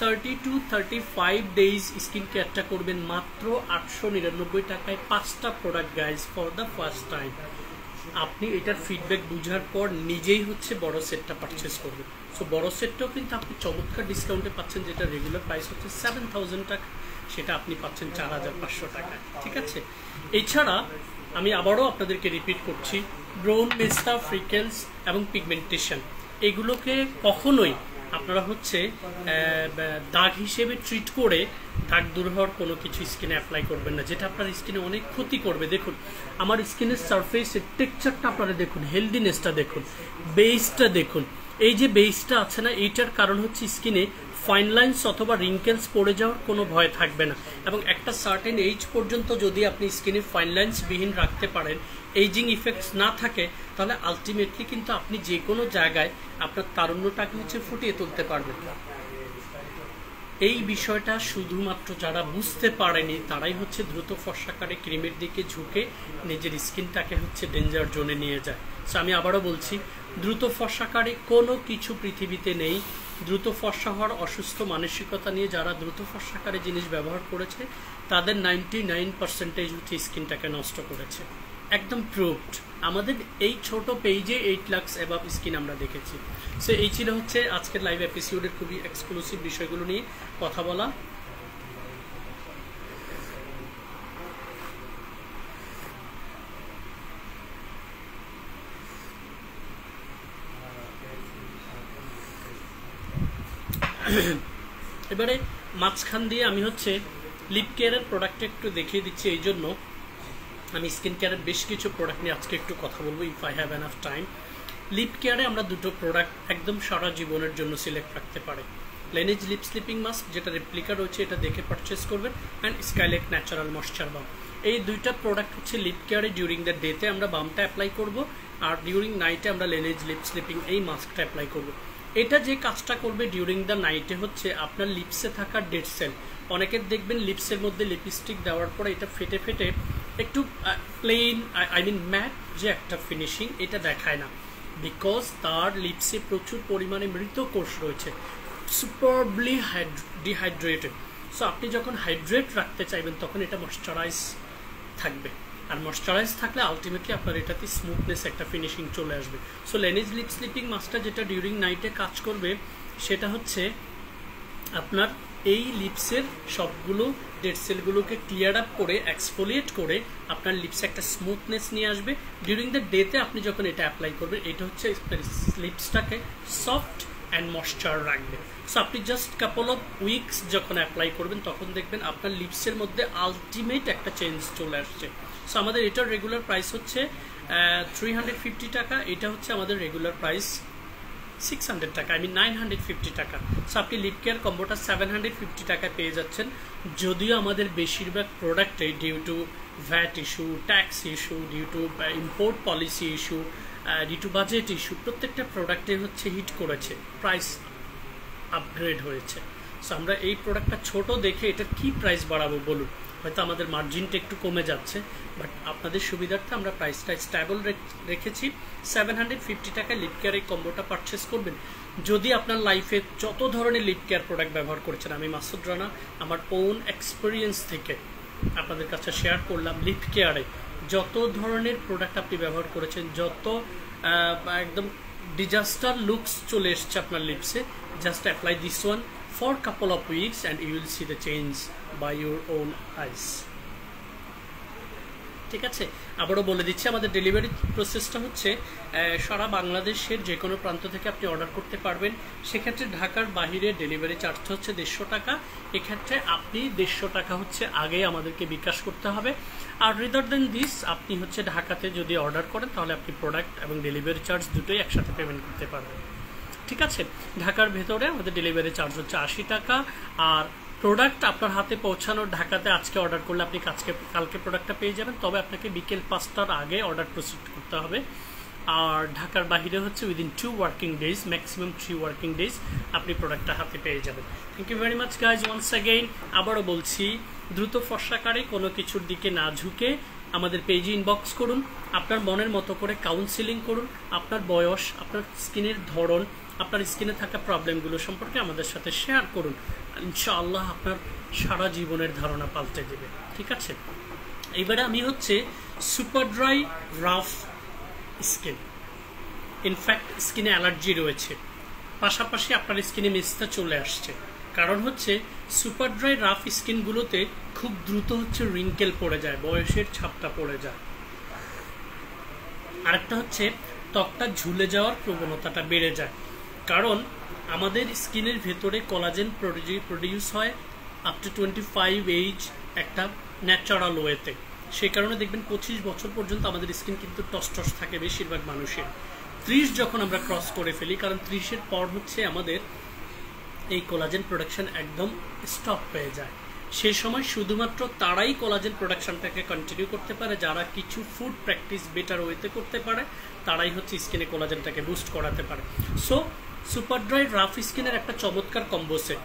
thirty two thirty five days skin কেয়ারটা করবেন, মাত্র আটশো নিরানব্বই টাকায় পাঁচটা product guys for the first time আপনি এটার ফিডব্যাক বুঝার পর নিজেই হচ্ছে বড় সেটটা পারচেস করবেন। সো বড় সেটটাও কিন্তু আপনি চমৎকার ডিসকাউন্টে পাচ্ছেন, যেটা রেগুলার প্রাইস হচ্ছে সেভেন থাউজেন্ড টাকা, সেটা আপনি পাচ্ছেন চার হাজার পাঁচশো টাকায়। ঠিক আছে? এছাড়া আমি আবারও আপনাদেরকে রিপিট করছি ব্রোন মেস্তা ফ্রিকেলস এবং পিগমেন্টেশন এগুলোকে কখনোই আপনারা হচ্ছে দাগ হিসেবে ট্রিট করে দাগ দূর হওয়ার কোনো কিছু স্কিনে অ্যাপ্লাই করবেন না, যেটা আপনার স্কিনে অনেক ক্ষতি করবে। দেখুন, আমার স্কিনের সারফেসের টেক্সচারটা আপনারা দেখুন হেলদিনেসটা দেখুন বেসটা দেখুন। এই যে বেসটা আছে না, এইটার কারণ হচ্ছে স্কিনে ফাইন লাইন্স অথবা রিঙ্কেলস পড়ে যাওয়ার কোনো ভয় থাকবে না। এবং একটা সার্টেন এইজ পর্যন্ত যদি আপনি স্কিনে ফাইন লাইন্স বিহীন রাখতে পারেন এইজিং ইফেক্টস না থাকে, তাহলে আলটিমেটলি কিন্তু আপনি যে কোনো জায়গায় আপনার তারুণ্যটাকে হচ্ছে ফুটিয়ে তুলতে পারবেন। এই বিষয়টা শুধুমাত্র যারা বুঝতে পারেনি, তারাই হচ্ছে দ্রুত ফর্সাকারে ক্রিমের দিকে ঝুঁকে নিজের স্কিনটাকে হচ্ছে ডেঞ্জার জোনে নিয়ে যায়। সো আমি আবারও বলছি, দ্রুত ফর্সাকারে কোনো কিছু পৃথিবীতে নেই দ্রুত ফর্সা হওয়ার অসুস্থ মানসিকতা নিয়ে যারা দ্রুত ফর্সাকারী জিনিস ব্যবহার করেছে, তাদের নাইনটি নাইন পার্সেন্টেজ হচ্ছে স্কিনটাকে নষ্ট করেছে। একদম প্রুভড আমাদের এই ছোট পেজে এইট লাক্স অ্যাবাভ স্কিন আমরা দেখেছি। সো এই ছিল হচ্ছে আজকের লাইভ এপিসিউডের খুবই এক্সক্লুসিভ বিষয়গুলো নিয়ে কথা বলা। <coughs> এবারে মাঝখান দিয়ে আমি হচ্ছে লিপ কেয়ারের প্রোডাক্ট একটু দেখিয়ে দিচ্ছি, এই জন্য আমি স্কিন কেয়ারের বেশ কিছু প্রোডাক্ট নিয়ে আজকে একটু কথা বলব if I have enough time lip কেয়ারে আমরা দুটো প্রোডাক্ট একদম সারা জীবনের জন্য সিলেক্ট রাখতে পারি। লেনেজ লিপ স্লিপিং মাস্ক যেটা রেপ্লিকা রয়েছে, এটা দেখে পারচেস করবেন অ্যান্ড স্কাইলেক ন্যাচারাল ময়শ্চার বাম এই দুইটা প্রোডাক্ট হচ্ছে লিপ কেয়ারে ডিউরিং দ্য ডেতে আমরা বামটা অ্যাপ্লাই করব, আর ডিউরিং নাইটে আমরা লেনেজ লিপ স্লিপিং এই মাস্কটা অ্যাপ্লাই করব। এটা যে কাজটা করবে ডিউরিং দ্য নাইটে হচ্ছে আপনার লিপসে থাকা ডেড সেল অনেকের দেখবেন লিপসের মধ্যে লিপস্টিক দেওয়ার পরে এটা ফেটে ফেটে একটু প্লেন আই মিন ম্যাট যে একটা ফিনিশিং এটা দেখায় না। বিকজ তার লিপসে প্রচুর পরিমাণে মৃত কোষ রয়েছে। সুপারবলি ডিহাইড্রেটেড সো আপনি যখন হাইড্রেট রাখতে চাইবেন, তখন এটা ময়শ্চারাইজ থাকবে। আর ময়শ্চারাইজ থাকলে আলটিমেটলি আপনার এটাতে স্মুথনেস একটা ফিনিশিং চলে আসবে। সো লেনিজ লিপ স্লিপিং মাস্কটা যেটা ডিউরিং নাইটে কাজ করবে, সেটা হচ্ছে আপনার এই লিপসের সবগুলো ডেড সেলগুলোকে ক্লিয়ার আপ করে এক্সফোলিয়েট করে আপনার লিপসে একটা স্মুথনেস নিয়ে আসবে। ডিউরিং দ্য ডেতে আপনি যখন এটা অ্যাপ্লাই করবেন, এটা হচ্ছে লিপসটাকে সফট অ্যান্ড ময়শ্চার রাখবে। সো আপনি জাস্ট কাপল অফ উইকস যখন অ্যাপ্লাই করবেন, তখন দেখবেন আপনার লিপসের মধ্যে আলটিমেট একটা চেঞ্জ চলে আসছে। সো আমাদের এটার রেগুলার প্রাইস হচ্ছে থ্রি টাকা। এটা হচ্ছে আমাদের রেগুলার প্রাইস সিক্স হান্ড্রেড টাকা। I mean nine hundred fifty টাকা। সো আপনি লিপ কেয়ার কম্বোটা সেভেন হান্ড্রেড ফিফটি পেয়ে যাচ্ছেন। যদিও আমাদের বেশিরভাগ প্রোডাক্টে due to VAT issue tax issue due to import policy issue due to budget issue প্রত্যেকটা প্রোডাক্টে হচ্ছে হিট করেছে প্রাইস আপগ্রেড হয়েছে। সো আমরা এই প্রোডাক্টটা ছোট দেখে এটার কি প্রাইস বাড়াবো বলুন? হয়তো আমাদের মার্জিনটা একটু কমে যাচ্ছে বাট আপনাদের সুবিধার্থে আমরা প্রাইসটা স্ট্যাবল রেখেছি। সেভেন হান্ড্রেড ফিফটি টাকায় লিপ কেয়ার এই কম্বোটা পারচেস করবেন। যদি আপনার লাইফে যত ধরনের লিপ কেয়ার প্রোডাক্ট ব্যবহার করেছেন, আমি মাসুদ রানা, আমার ওন এক্সপিরিয়েন্স থেকে আপনাদের কাছে শেয়ার করলাম লিপ কেয়ারে যত ধরনের প্রোডাক্ট আপনি ব্যবহার করেছেন, যত একদম ডিজাস্টার লুকস চলে এসছে আপনার লিপসে just apply this one for couple of weeks and you will see the change by your own eyes. ঠিক আছে? আবারও বলে দিচ্ছি, আমাদের ডেলিভারি প্রসেসটা হচ্ছে সারা বাংলাদেশের যে কোনো প্রান্ত থেকে আপনি অর্ডার করতে পারবেন। সেক্ষেত্রে ঢাকার বাহিরে ডেলিভারি চার্জ হচ্ছে দেড়শো টাকা। এক্ষেত্রে আপনি দেড়শো টাকা হচ্ছে আগে আমাদেরকে বিকাশ করতে হবে। আর রিদার দেন দিস আপনি হচ্ছে ঢাকাতে যদি অর্ডার করেন, তাহলে আপনি প্রোডাক্ট এবং ডেলিভারি চার্জ দুটোই একসাথে পেমেন্ট করতে পারবেন। ঠিক আছে? ঢাকার ভেতরে আমাদের ডেলিভারি চার্জ হচ্ছে আশি টাকা, আর প্রোডাক্ট আপনার হাতে পৌঁছানোর ঢাকাতে আজকে অর্ডার করলে আপনি আজকে কালকে প্রোডাক্টটা পেয়ে যাবেন। তবে আপনাকে বিকেল পাঁচটার আগে অর্ডার প্রসিড করতে হবে। আর ঢাকার বাহিরে হচ্ছে within two working days maximum three working days আপনি প্রোডাক্টটা হাতে পেয়ে যাবেন। Thank you very much guys once again আবারও বলছি, দ্রুত ফর্সাকারে কোনো কিছুর দিকে না ঝুঁকে আমাদের পেজে ইনবক্স করুন, আপনার মনের মতো করে কাউন্সিলিং করুন, আপনার বয়স, আপনার স্কিনের ধরন, আপনার স্কিনে থাকা প্রবলেমগুলো সম্পর্কে আমাদের সাথে শেয়ার করুন। ইনশাআল্লাহ আপনার সারা জীবনের ধারণা পাল্টে দেবে। ঠিক আছে? এবারে আমি হচ্ছে super dry rough skin. In fact স্কিনে অ্যালার্জি রয়েছে। পাশাপাশি আপনার স্কিনে মিসটা চলে আসছে। কারণ হচ্ছে সুপার ড্রাই রাফ স্কিনগুলোতে খুব দ্রুত হচ্ছে রিঙ্কেল পড়ে যায়, বয়সের ছাপটা পড়ে যায়। আরেকটা হচ্ছে ত্বকটা ঝুলে যাওয়ার প্রবণতাটা বেড়ে যায়। কারণ আমাদের স্কিনের ভেতরে কলাজেন প্রডিউস হয় up to twenty five age একটা ন্যাচারাল ওয়েতে সেই কারণে দেখবেন পঁচিশ বছর পর্যন্ত আমাদের স্কিন কিন্তু টস টস থাকে বেশিরভাগ মানুষের। ত্রিশ যখন আমরা ক্রস করে ফেলি, কারণ ত্রিশের পর হচ্ছে আমাদের এই কোলাজেন প্রোডাকশন একদম স্টপ হয়ে যায়। সেই সময় শুধুমাত্র তারাই কোলাজেন প্রোডাকশনটাকে কন্টিনিউ করতে পারে, যারা কিছু ফুড প্র্যাকটিস বেটার ওয়েতে করতে পারে, তারাই হচ্ছে স্কিনে কোলাজেনটাকে বুস্ট করাতে পারে। সো সুপার ড্রাই রাফ স্কিনের একটা চমৎকার কম্বো সেট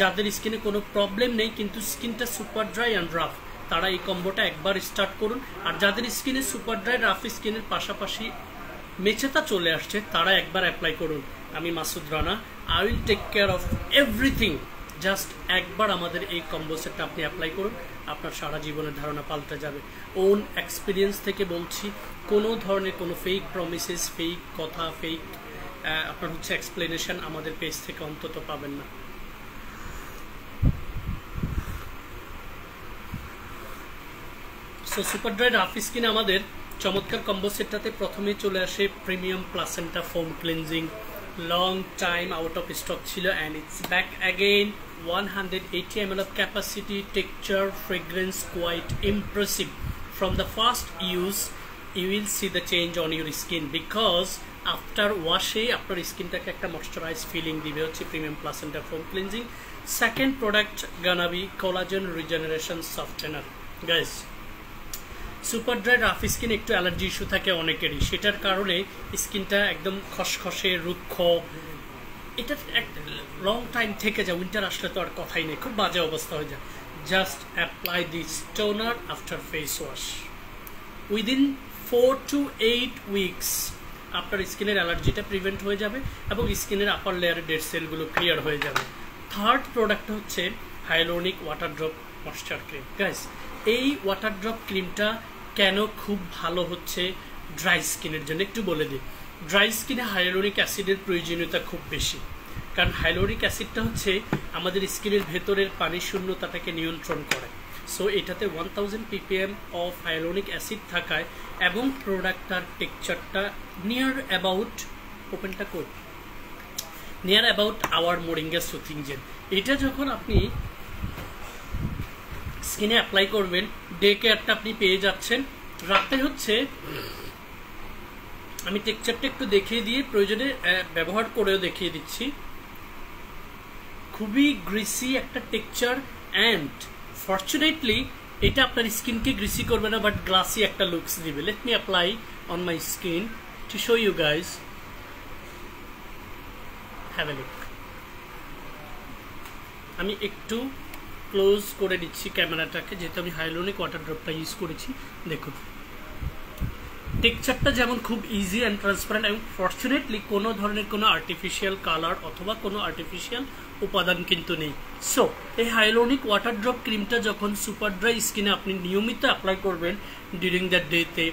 যাদের স্কিনে কোনো প্রবলেম নেই, কিন্তু স্কিনটা সুপার ড্রাই অ্যান্ড রাফ তারা এই কম্বোটা একবার স্টার্ট করুন। আর যাদের স্কিনে সুপার ড্রাই রাফ স্কিনের পাশাপাশি মেছেতা চলে আসছে, তারা একবার অ্যাপ্লাই করুন। আমি Masud Rana I will take care of everything just একবার আমাদের এই কম্বো সেটটা আপনি অ্যাপ্লাই করুন, আপনার সারা জীবনের ধারণা পাল্টে যাবে। ওন এক্সপিরিয়েন্স থেকে বলছি, কোনো ধরনের কোনো ফেক প্রমিসেস ফেক কথা ফেক আপনার হচ্ছে এক্সপ্লেনেশন আমাদের পেজ থেকে অন্তত পাবেন না so super dry rough skin আমাদের চমৎকার কম্বো সেটটাতে প্রথমে চলে আসে premium placenta foam cleansing long time out of stock ছিল and it's back again 180 ml of capacity, texture, fragrance quite impressive. From the first use, you will see the change on your skin because after ওয়াশে আপনার স্কিনটাকে একটা moisturise feeling দিবে হচ্ছে premium placenta foam cleansing second product গানাবি collagen regeneration softener guys super dry rough skin একটু allergy issue থাকে অনেকেরই। সেটার কারণে স্কিনটা একদম খসখসে, রুক্ষ। এটা লং টাইম থেকে যায় উইন্টার আসলে তো আর কথাই নেই, খুব বাজে অবস্থা হয়ে যায়। Just apply the toner after face wash within four to eight weeks আপনার স্কিনের অ্যালার্জিটা প্রিভেন্ট হয়ে যাবে এবং স্কিনের আপার লেয়ারের ডেড সেলগুলো ক্লিয়ার হয়ে যাবে। থার্ড প্রোডাক্ট হচ্ছে hyaluronic water drop moisture cream guys এই ওয়াটার ড্রপ ক্রিমটা কেন খুব ভালো হচ্ছে ড্রাই স্কিনের জন্য? একটু বলে দিই। ড্রাই স্কিনে হাইলোরিক অ্যাসিডের প্রয়োজনীয়তা খুব বেশি। কারণ হাইলোরিক অ্যাসিডটা হচ্ছে আমাদের স্কিনের ভেতরের পানি শূন্যতাটাকে নিয়ন্ত্রণ করে। সো এটাতে one thousand PPM of hyaluronic acid থাকায় এবং প্রোডাক্টটার টেক্সচারটা নিয়ার অ্যাবাউট ওপেনটা কই near about our moringa soothing gel এটা যখন আপনি স্কিনে অ্যাপ্লাই করবেন ডে কেয়ারটা আপনি পেয়ে যাচ্ছেন। রাতে হচ্ছে, আমি টেক্সচারটা একটু দেখিয়ে দিয়ে প্রয়োজনে ব্যবহার করেও দেখিয়ে দিচ্ছি। খুবই গ্রিসি একটা টেক্সচার অ্যান্ড ফর্চুনেটলি এটা আপনার স্কিনকে গ্রিসি করবে না বাট গ্লাসি একটা লুকস দিবে। Let me apply on my skin to show you guys have a look আমি একটু ক্লোজ করে দিচ্ছি ক্যামেরাটাকে, যেহেতু আমি হাইলোনিক ওয়াটার ড্রপটা ইউজ করেছি। দেখুন। টেক্সচারটা যেমন খুব ইজি অ্যান্ড ট্রান্সপারেন্ট এবং ফর্চুনেটলি কোনো ধরনের কোনো আর্টিফিশিয়াল কালার অথবা কোনো আর্টিফিশিয়াল উপাদান কিন্তু নেই। সো এই হাইলোনিক ওয়াটার ড্রপ ক্রিমটা যখন সুপার ড্রাই স্কিনে আপনি নিয়মিত অ্যাপ্লাই করবেন ডিউরিং দ্য ডেতে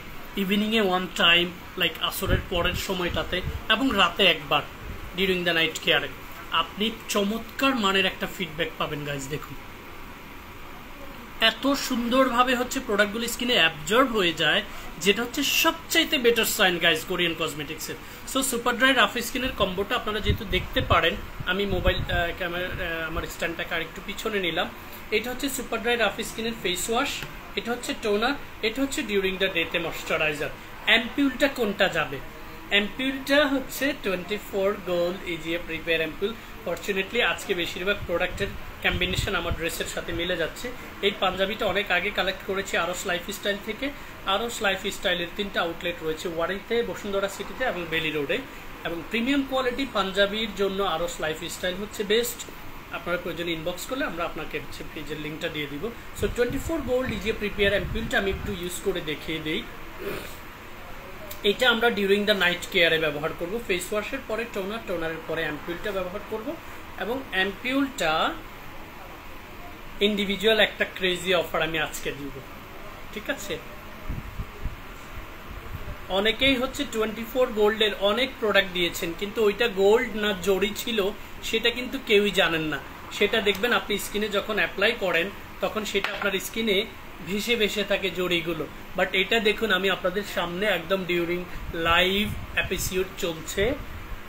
ইভিনিংয়ে ওয়ান টাইম লাইক আসরের পরের সময়টাতে এবং রাতে একবার ডিউরিং দ্য নাইট কেয়ারে আপনি চমৎকার মানের একটা ফিডব্যাক পাবেন গাইজ দেখুন। এত সুন্দরভাবে হচ্ছে প্রোডাক্টগুলি স্কিনে অ্যাবজর্ব হয়ে যায়, যেটা হচ্ছে সবচাইতে বেটার সাইন গাইজ কোরিয়ান কসমেটিক্সের সো সুপার ড্রাই রাফ স্কিনের কম্বোটা আপনারা যেহেতু দেখতে পারেন, আমি মোবাইল ক্যামেরা আমার স্ট্যান্ডটাকে আরেকটু পিছনে নিলাম। এটা হচ্ছে সুপার ড্রাই রাফ স্কিনের ফেস ওয়াশ এটা হচ্ছে টোনার, এটা হচ্ছে ডিউরিং দ্য ডেতে ময়শ্চারাইজার অ্যাম্পিউলটা কোনটা যাবে? অ্যাম্পিউলটা হচ্ছে twenty four gold EGA prepare ampoule fortunately আজকে বেশিরভাগ প্রোডাক্টের কম্বিনেশন আমার ড্রেসের সাথে মিলে যাচ্ছে। এই পাঞ্জাবিটা অনেক আগে কালেক্ট করেছি আরস লাইফ স্টাইল থেকে। আরস লাইফ স্টাইলের তিনটা আউটলেট রয়েছে ওয়ারিতে, বসুন্ধরা সিটিতে এবং বেলি রোডে এবং প্রিমিয়াম কোয়ালিটি পাঞ্জাবির জন্য আরস লাইফ স্টাইল হচ্ছে বেস্ট আপনারা প্রয়োজন ইনবক্স করলে আমরা আপনাকে হচ্ছে পেজের লিঙ্কটা দিয়ে দিব। So twenty four gold EGA prepare অ্যাম্পিউলটা আমি একটু ইউজ করে দেখিয়ে দিই। এটা আমরা ডিউরিং দ্য নাইট কেয়ারে ব্যবহার করব। ফেস ওয়াশের পরে টোনার টোনারের পরে অ্যাম্পিউলটা ব্যবহার করব এবং অ্যাম্পিউলটা ইন্ডিভিজুয়াল একটা ক্রেজি অফার আমি আজকে দিব। ঠিক আছে? অনেকেই হচ্ছে টোয়েন্টি ফোর গোল্ডের অনেক প্রোডাক্ট দিয়েছেন, কিন্তু ওইটা গোল্ড না জড়ি ছিল। সেটা কিন্তু কেউই জানেন না। সেটা দেখবেন আপনি স্কিনে যখন অ্যাপ্লাই করেন, তখন সেটা আপনার স্কিনে ভেসে ভেসে থাকে জড়িগুলো। বাট এটা দেখুন, আমি আপনাদের সামনে একদম ডিউরিং লাইভ এপিসিওড চলছে।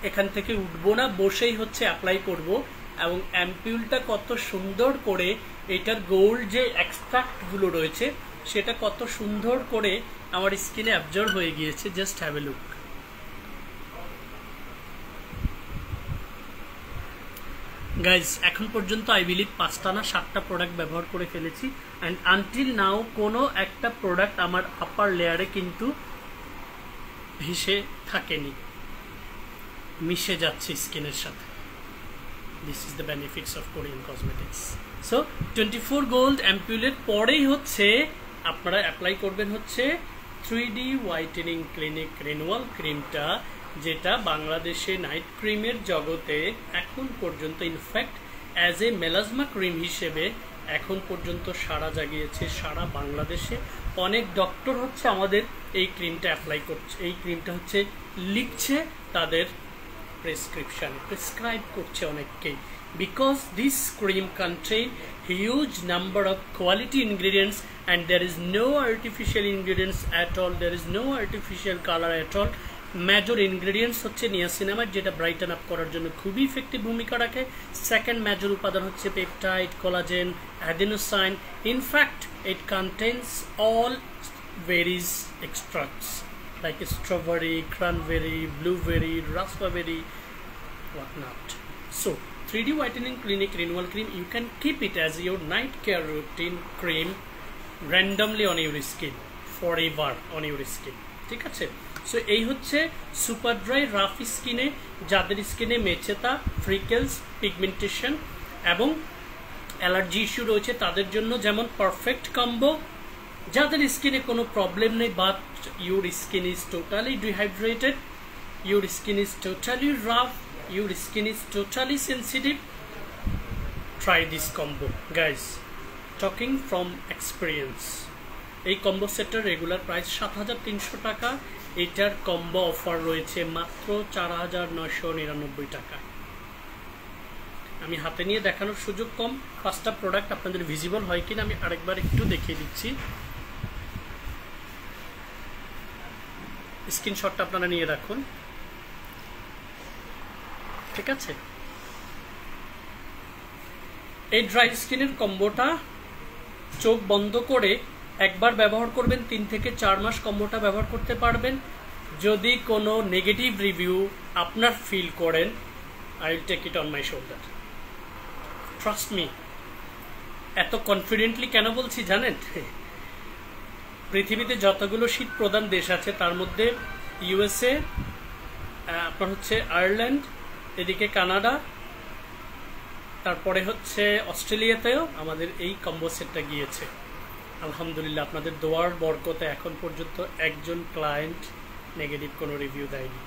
এখান থেকে উঠবো না, বসেই হচ্ছে অ্যাপ্লাই করব। এবং অ্যাম্পিউলটা কত সুন্দর করে এটার গোল্ড যে এক্সট্রাক্টগুলো রয়েছে, সেটা কত সুন্দর করে আমার স্কিনে অ্যাবজর্ব হয়ে গিয়েছে। Just have a look guys এখন পর্যন্ত আই বিলিভ পাঁচটা না সাতটা প্রোডাক্ট ব্যবহার করে ফেলেছি অ্যান্ড আনটিল নাও কোনো একটা প্রোডাক্ট আমার আপার লেয়ারে কিন্তু ভেসে থাকেনি। মিশে যাচ্ছে স্কিনের সাথে। This is the benefits of Korean cosmetics so twenty four gold অ্যাম্পুলের পরেই হচ্ছে, আপনারা অ্যাপ্লাই করবেন হচ্ছে three D whitening clinic renewal ক্রিমটা যেটা বাংলাদেশে নাইট ক্রিমের জগতে এখন পর্যন্ত in fact as a melasma cream হিসেবে এখন পর্যন্ত সারা জাগিয়েছে সারা বাংলাদেশে। অনেক ডক্টর হচ্ছে আমাদের এই ক্রিমটা অ্যাপ্লাই করছে। এই ক্রিমটা হচ্ছে লিখছে তাদের প্রেসক্রিপশানে প্রেসক্রাইব করছে অনেককেই। Because this cream contain huge number of quality ingredients and there is no artificial ingredients at all there is no artificial colour at all major ingredients হচ্ছে নিয়াসিনামাইড যেটা ব্রাইটেন আপ করার জন্য খুবই ইফেক্টিভ ভূমিকা রাখে second major উপাদান হচ্ছে peptide collagen adenosine in fact it contains all varies extracts like strawberry, cranberry, blueberry, raspberry, whatnot. So, 3D whitening clinic renewal cream, you can keep it as your night care routine cream randomly on your skin forever on your skin. ঠিক আছে so এই হচ্ছে super dry rough স্কিনে যাদের স্কিনে মেচেতা freckles pigmentation এবং allergy issue রয়েছে, তাদের জন্য যেমন পারফেক্ট কম্বো যাদের স্কিনে কোনো প্রবলেম নেই but your skin is totally dehydrated your skin is totally rough your skin is totally sensitive try this combo guys talking from experience এই কম্বো সেটের রেগুলার প্রাইস সাত হাজার তিনশো টাকা। এটার কম্বো অফার রয়েছে মাত্র চার হাজার নয়শো নিরানব্বই টাকা। আমি হাতে নিয়ে দেখানোর সুযোগ কম। পাঁচটা প্রোডাক্ট আপনাদের ভিজিবল হয় কিনা আমি আরেকবার একটু দেখিয়ে দিচ্ছি। স্ক্রিনশটটা আপনারা নিয়ে রাখুন। ঠিক আছে? এই ড্রাই স্কিনের কম্বোটা চোখ বন্ধ করে একবার ব্যবহার করবেন, তিন থেকে চার মাস কম্বোটা ব্যবহার করতে পারবেন। যদি কোনো নেগেটিভ রিভিউ আপনার ফিল করেন I will take it on my shoulder trust me এত কনফিডেন্টলি কেন বলছি জানেন? পৃথিবীতে যতগুলো শীত প্রধান দেশ আছে, তার মধ্যে ইউএসএ আপনার হচ্ছে আয়ারল্যান্ড এদিকে কানাডা, তারপরে হচ্ছে অস্ট্রেলিয়াতেও আমাদের এই কম্বো সেটটা গিয়েছে। আলহামদুলিল্লাহ, আপনাদের দোয়ার বরকতে এখন পর্যন্ত একজন ক্লায়েন্ট নেগেটিভ কোনো রিভিউ দেয়নি।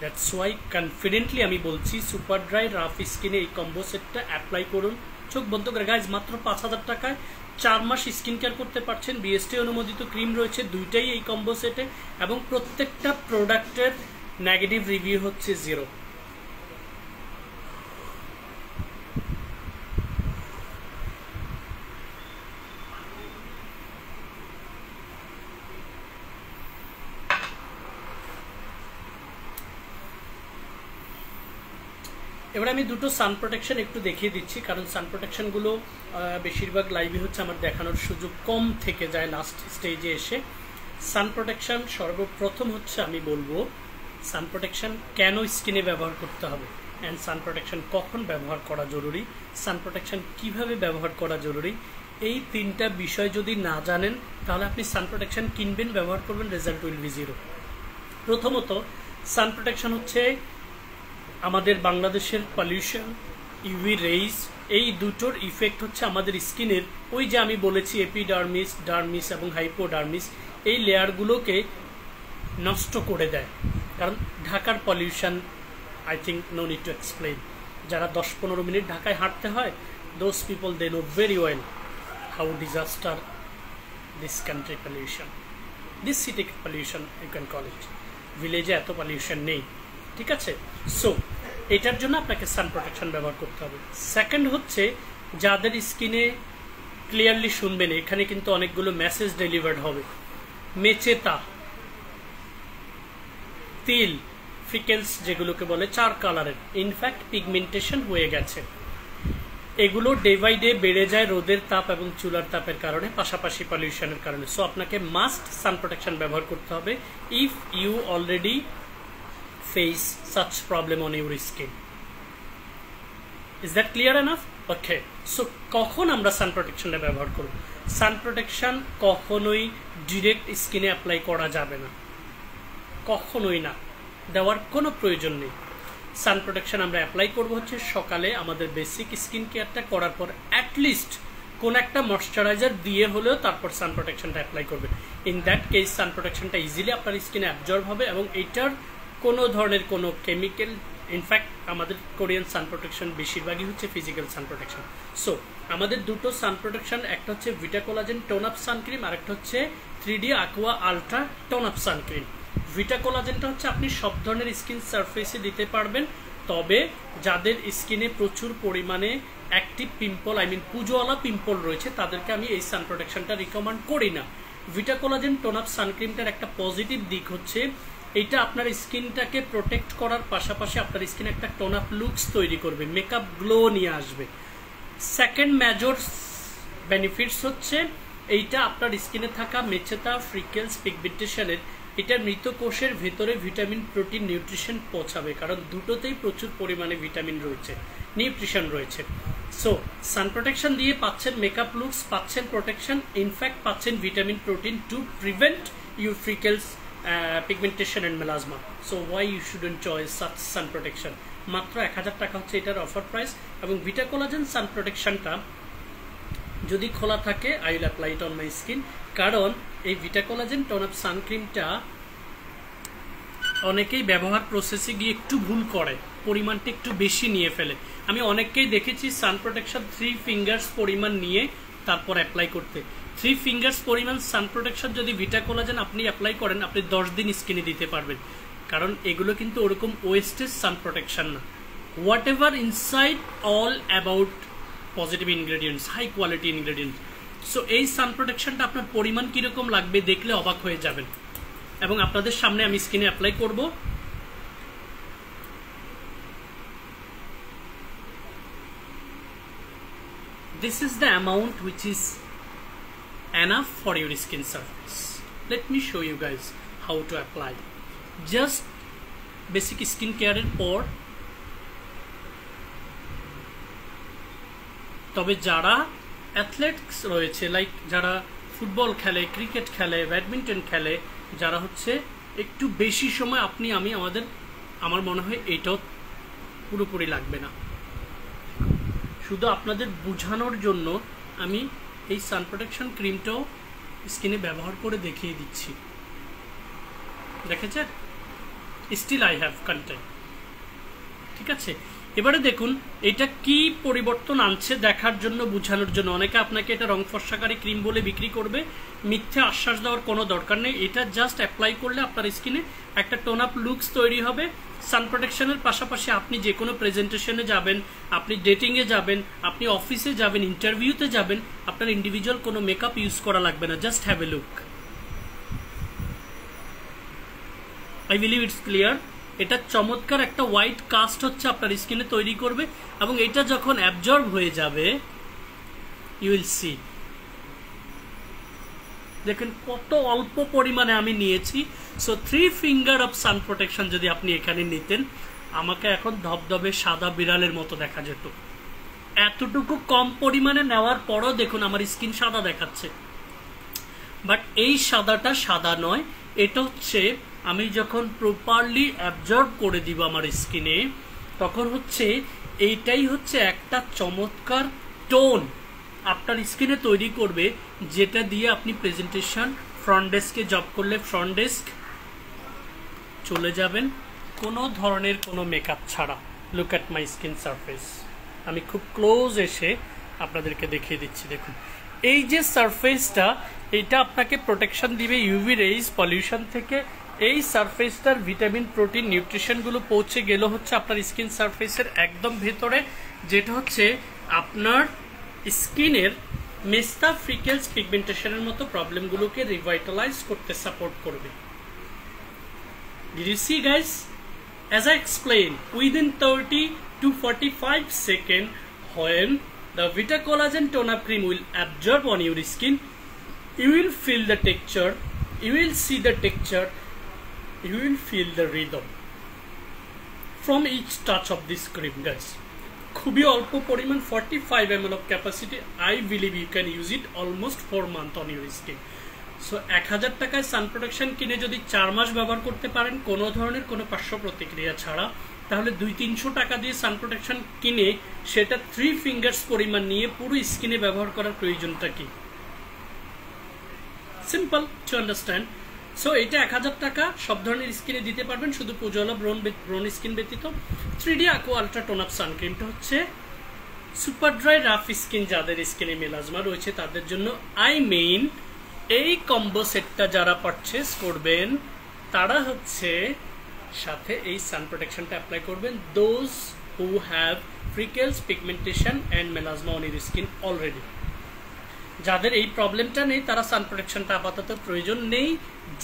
দ্যাটস ওয়াই কনফিডেন্টলি আমি বলছি সুপার ড্রাই রাফ স্কিনে এই কম্বো সেটটা অ্যাপ্লাই করুন। চোখ বন্ধ করে গাইজ মাত্র পাঁচ হাজার টাকায় চার মাস স্কিন কেয়ার করতে পারছেন। বিএসটি অনুমোদিত ক্রিম রয়েছে, দুইটাই এই কম্বো সেটে এবং প্রত্যেকটা প্রোডাক্টের নেগেটিভ রিভিউ হচ্ছে জিরো এবার আমি দুটো সান প্রোটেকশন একটু দেখিয়ে দিচ্ছি, কারণ সান প্রোটেকশনগুলো বেশিরভাগ লাইভে হচ্ছে আমার দেখানোর সুযোগ কম থেকে যায় লাস্ট স্টেজে এসে। সান প্রোটেকশন সর্বপ্রথম হচ্ছে আমি বলব সান প্রোটেকশন কেন স্কিনে ব্যবহার করতে হবে? অ্যান্ড সান প্রোটেকশন কখন ব্যবহার করা জরুরি? সান প্রোটেকশন কীভাবে ব্যবহার করা জরুরি? এই তিনটা বিষয় যদি না জানেন, তাহলে আপনি সান প্রোটেকশন কিনবেন, ব্যবহার করবেন রেজাল্ট উইল বি জিরো প্রথমত সান প্রোটেকশন হচ্ছে আমাদের বাংলাদেশের পলিউশন ইউভি রেইস এই দুটোর ইফেক্ট হচ্ছে আমাদের স্কিনের ওই যে আমি বলেছি এপিডার্মিস ডার্মিস এবং হাইপোডার্মিস এই লেয়ারগুলোকে নষ্ট করে দেয়। কারণ ঢাকার pollution I think no need to explain যারা দশ পনেরো মিনিট ঢাকায় হাঁটতে হয় those people they know very well how disaster this country pollution this city pollution you can call it ভিলেজে এত পলিউশন নেই, ঠিক আছে? সো এটার জন্য আপনাকে সান প্রোটেকশন ব্যবহার করতে হবে। সেকেন্ড হচ্ছে, যাদের স্কিনে ক্লিয়ারলি শুনবেন, এখানে কিন্তু অনেকগুলো মেসেজ ডেলিভার্ড হবে। মেচেতা, তিল ফ্রিকেলস যেগুলোকে বলে, চার কালারের ইনফ্যাক্ট পিগমেন্টেশন হয়ে গেছে। এগুলো ডে বাই ডে বেড়ে যায় রোদের তাপ এবং চুলার তাপের কারণে, পাশাপাশি পলিউশনের কারণে। সো আপনাকে মাস্ট সান প্রোটেকশন ব্যবহার করতে হবে। If you already face such problem on your skin is that clear enough okay so কখন আমরা সান প্রোটেকশনটা ব্যবহার করব? সান প্রোটেকশন কখনোই ডিরেক্ট স্কিনে অ্যাপ্লাই করা যাবে না। কখনোই না। দেওয়ার কোনো প্রয়োজন নেই। সান প্রোটেকশন আমরা অ্যাপ্লাই করব হচ্ছে সকালে আমাদের বেসিক স্কিন কেয়ারটা করার পর অ্যাটলিস্ট কোন একটা ময়শ্চারাইজার দিয়ে হলেও তারপর সান প্রোটেকশনটা অ্যাপ্লাই করবেন। ইন দ্যাট কেস সান প্রোটেকশনটা ইজিলি আপনার স্কিনে অ্যাবজর্ব হবে এবং এইটার কোনো ধরনের কোনো কেমিক্যাল ইনফ্যাক্ট আমাদের কোরিয়ান সান প্রোটেকশন বেশিরভাগই হচ্ছে ফিজিক্যাল সান প্রোটেকশন সো আমাদের দুটো সান প্রোটেকশন একটা হচ্ছে vita collagen tone up sun cream আর একটা হচ্ছে three D aqua ultra tone up vita কোলাজেনটা হচ্ছে আপনি সব ধরনের স্কিন সারফেসে দিতে পারবেন, তবে যাদের স্কিনে প্রচুর পরিমাণে অ্যাক্টিভ পিম্পল আই মিন পুজোওয়ালা পিম্পল রয়েছে, তাদেরকে আমি এই সান প্রোটেকশনটা রিকমেন্ড করি না। ভিটা কোলাজেন টোন আপ সানক্রিমটার একটা পজিটিভ দিক হচ্ছে এটা আপনার স্কিনটাকে প্রোটেক্ট করার পাশাপাশি আপনার স্কিনে একটা টোন আপ লুকস তৈরি করবে মেকআপ গ্লো নিয়ে আসবে। সেকেন্ড মেজর বেনিফিটস হচ্ছে, এইটা আপনার স্কিনে থাকা মেচেতা ফ্রিকেলস পিগমেন্টেশনের এটা মৃত কোষের ভেতরে ভিটামিন প্রোটিন নিউট্রিশন পৌঁছাবে, কারণ দুটোতেই প্রচুর পরিমাণে ভিটামিন রয়েছে নিউট্রিশন রয়েছে। সো সান প্রোটেকশন দিয়ে পাচ্ছেন মেকআপ লুকস পাচ্ছেন প্রোটেকশন ইনফ্যাক্ট পাচ্ছেন vitamin protein to prevent your freckles pigmentation and melasma so why you shouldn't choice such sun protection মাত্র এক হাজার টাকা হচ্ছে এটার অফার প্রাইস এবং ভিটাকোলাজেন সান প্রোটেকশনটা যদি খোলা থাকে I will apply it on my skin কারণ এই ভিটাকোলাজেন টোন আপ সানক্রিমটা অনেকেই ব্যবহার প্রসেসে গিয়ে একটু ভুল করে, পরিমাণটা একটু বেশি নিয়ে ফেলে। আমি অনেককেই দেখেছি সান প্রোটেকশন থ্রি ফিঙ্গার্স পরিমাণ নিয়ে তারপর অ্যাপ্লাই করতে। থ্রি ফিঙ্গার্স পরিমাণ সান প্রোটেকশন যদি ভিটাকোলাজেন আপনি অ্যাপ্লাই করেন, আপনি দশ দিন স্কিনে দিতে পারবেন। কারণ এগুলো কিন্তু ওরকম ওয়েস্টেজ সান প্রোটেকশন না। Whatever inside all about positive ingredients high quality ingredients so এই সান প্রোটেকশনটা আপনার পরিমাণ কীরকম লাগবে দেখলে অবাক হয়ে যাবেন। এবং আপনাদের সামনে আমি স্কিনে অ্যাপ্লাই করব। This is the amount which is enough for your skin surface. Let me show you guys how to apply. Just basic skin care এর পর, তবে যারা অ্যাথলেটস রয়েছে লাইক যারা ফুটবল খেলে ক্রিকেট খেলে ব্যাডমিন্টন খেলে, যারা হচ্ছে একটু বেশি সময় আপনি, আমি আমাদের, আমার মনে হয় এটাও পুরোপুরি লাগবে না। শুধু আপনাদের বোঝানোর জন্য আমি এই সান প্রোটেকশন ক্রিমটাও স্কিনে ব্যবহার করে দেখিয়ে দিচ্ছি। দেখেছেন? স্টিল আই হ্যাভ কন্টেন্ট ঠিক আছে? এবারে দেখুন, এটা কি পরিবর্তন আনছে দেখার জন্য, বোঝানোর জন্য। অনেকে আপনাকে এটা রং ফর্সাকারী ক্রিম বলে বিক্রি করবে। মিথ্যে আশ্বাস দেওয়ার কোনো দরকার নেই। এটা জাস্ট অ্যাপ্লাই করলে আপনার স্কিনে একটা টোন আপ লুকস তৈরি হবে। সান প্রোটেকশনের পাশাপাশি আপনি যে কোনো প্রেজেন্টেশনে যাবেন, আপনি ডেটিংয়ে যাবেন, আপনি অফিসে যাবেন ইন্টারভিউতে যাবেন, আপনার ইন্ডিভিজুয়াল কোনো মেকআপ ইউজ করা লাগবে না just have a look I believe it's clear এটা চমৎকার একটা হোয়াইট কাস্ট হচ্ছে আপনার স্কিনে তৈরি করবে এবং এটা যখন অ্যাবজর্ব হয়ে যাবে ইউ উইল সি দেখেন, কত অল্প পরিমাণে আমি নিয়েছি। So three finger of sun protection যদি আপনি এখানে নিতেন, আমাকে এখন ধবধবে সাদা বিড়ালের মতো দেখা যেত। এতটুকু কম পরিমাণে নেওয়ার পরও দেখুন, আমার স্কিন সাদা দেখাচ্ছে। বাট এই সাদাটা সাদা নয়, এটা হচ্ছে আমি যখন প্রপারলি অ্যাবজর্ব করে দিব আমার স্কিনে, তখন হচ্ছে, এইটাই হচ্ছে একটা চমৎকার টোন আপনার স্কিনে তৈরি করবে, যেটা দিয়ে আপনি প্রেজেন্টেশন ফ্রন্ট ডেস্কে জব করলে ফ্রন্ট ডেস্ক চলে যাবেন। কোনো ধরনের কোনো মেকআপ ছাড়া। Look at my skin surface আমি খুব ক্লোজ এসে আপনাদেরকে দেখিয়ে দিচ্ছি, দেখুন। এই যে সারফেসটা এটা আপনাকে প্রোটেকশন দিবে ইউভি রেইজ পলিউশন থেকে। এই সারফেসটার ভিটামিন প্রোটিন নিউট্রিশনগুলো পৌঁছে গেল হচ্ছে আপনার স্কিন সারফেসের একদম ভেতরে, যেটা হচ্ছে আপনার স্কিনের মেস্তা ফ্রিকেলস পিগমেন্টেশনের মতো প্রবলেমগুলোকে রিভাইটালাইজ করতে সাপোর্ট করবে। DDC guys as I explain within thirty to forty five second when the vita toner cream will absorb on your skin you will feel the texture you will see the texture you feel the rhythm from each touch of this cream guys খুবই অল্প পরিমাণ forty five M L of capacity I believe you can use it almost four month on your skin so এক হাজার টাকায় সান protection কিনে যদি চার মাস ব্যবহার করতে পারেন, কোনো ধরনের কোনো পার্শ্ব প্রতিক্রিয়া ছাড়া, তাহলে দুই তিনশো টাকা দিয়ে সান প্রোটেকশন কিনে সেটা থ্রি ফিঙ্গার্স পরিমাণ নিয়ে পুরো স্কিনে ব্যবহার করার প্রয়োজনটা কি? সিম্পল টু আন্ডারস্ট্যান্ড সো এটা এক হাজার টাকা। সব ধরনের স্কিনে দিতে পারবেন। শুধু পুজোলা ব্রোন ব্রোন স্কিন ব্যতীত। Three D aqua ultra tone up সানক্রিমটা হচ্ছে সুপার ড্রাই রাফ স্কিন যাদের স্কিনে মেলাজমা রয়েছে তাদের জন্য। আই মেইন এই কম্বো সেটটা যারা পারচেস করবেন, তারা হচ্ছে সাথে এই সান প্রোটেকশনটা অ্যাপ্লাই করবেন। Those who have freckles pigmentation and melasma on your skin already যাদের এই প্রবলেমটা নেই, তারা সান প্রোটেকশনটা আপাতত প্রয়োজন নেই।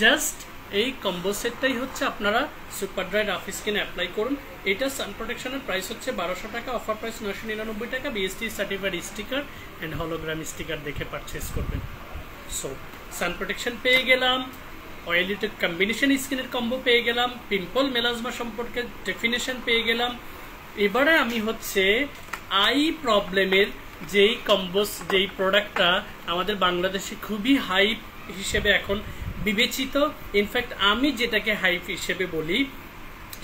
জাস্ট এই কম্বো সেটটাই হচ্ছে আপনারা super dry rough skin apply করুন। এটা সান প্রোটেকশনের প্রাইস হচ্ছে বারোশো টাকা অফার প্রাইস নশো নিরানব্বই টাকা BST certified sticker and hologram sticker দেখে পারচেস করবেন। সো সান প্রোটেকশন পেয়ে গেলাম। অয়েলি টু কম্বিনেশন স্কিনের কম্বো পেয়ে গেলাম। পিম্পল মেলাজমা সম্পর্কে ডেফিনেশন পেয়ে গেলাম। এবারে আমি হচ্ছে আই প্রবলেমের যেই কম্বোস যেই প্রোডাক্টটা আমাদের বাংলাদেশে খুবই হাইপ হিসেবে এখন বিবেচিত। ইনফ্যাক্ট আমি যেটাকে হাইপ হিসেবে বলি,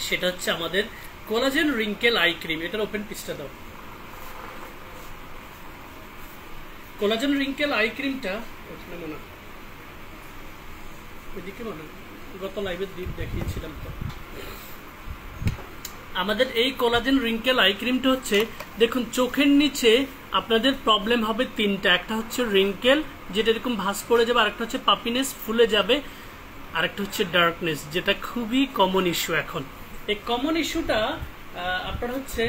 সেটা হচ্ছে আমাদের কোলাজেন রিঙ্কেল আই ক্রিম এটার ওপেন পিসটা দাও। কোলাজেন রিঙ্কেল আই ক্রিমটা মনে ওইদিকে মনে গত লাইভের দিক দেখিয়েছিলাম তো। আমাদের এই কোলাজেন রিঙ্কেল আই ক্রিমটা হচ্ছে, দেখুন, চোখের নিচে আপনাদের প্রবলেম হবে তিনটা। একটা হচ্ছে রিঙ্কেল, যেটা এরকম ভাস পড়ে যাবে, আরেকটা হচ্ছে পাপিনেস, ফুলে যাবে, আরেকটা হচ্ছে ডার্কনেস, যেটা খুবই কমন ইস্যু এখন। এই কমন ইস্যুটা আপনার হচ্ছে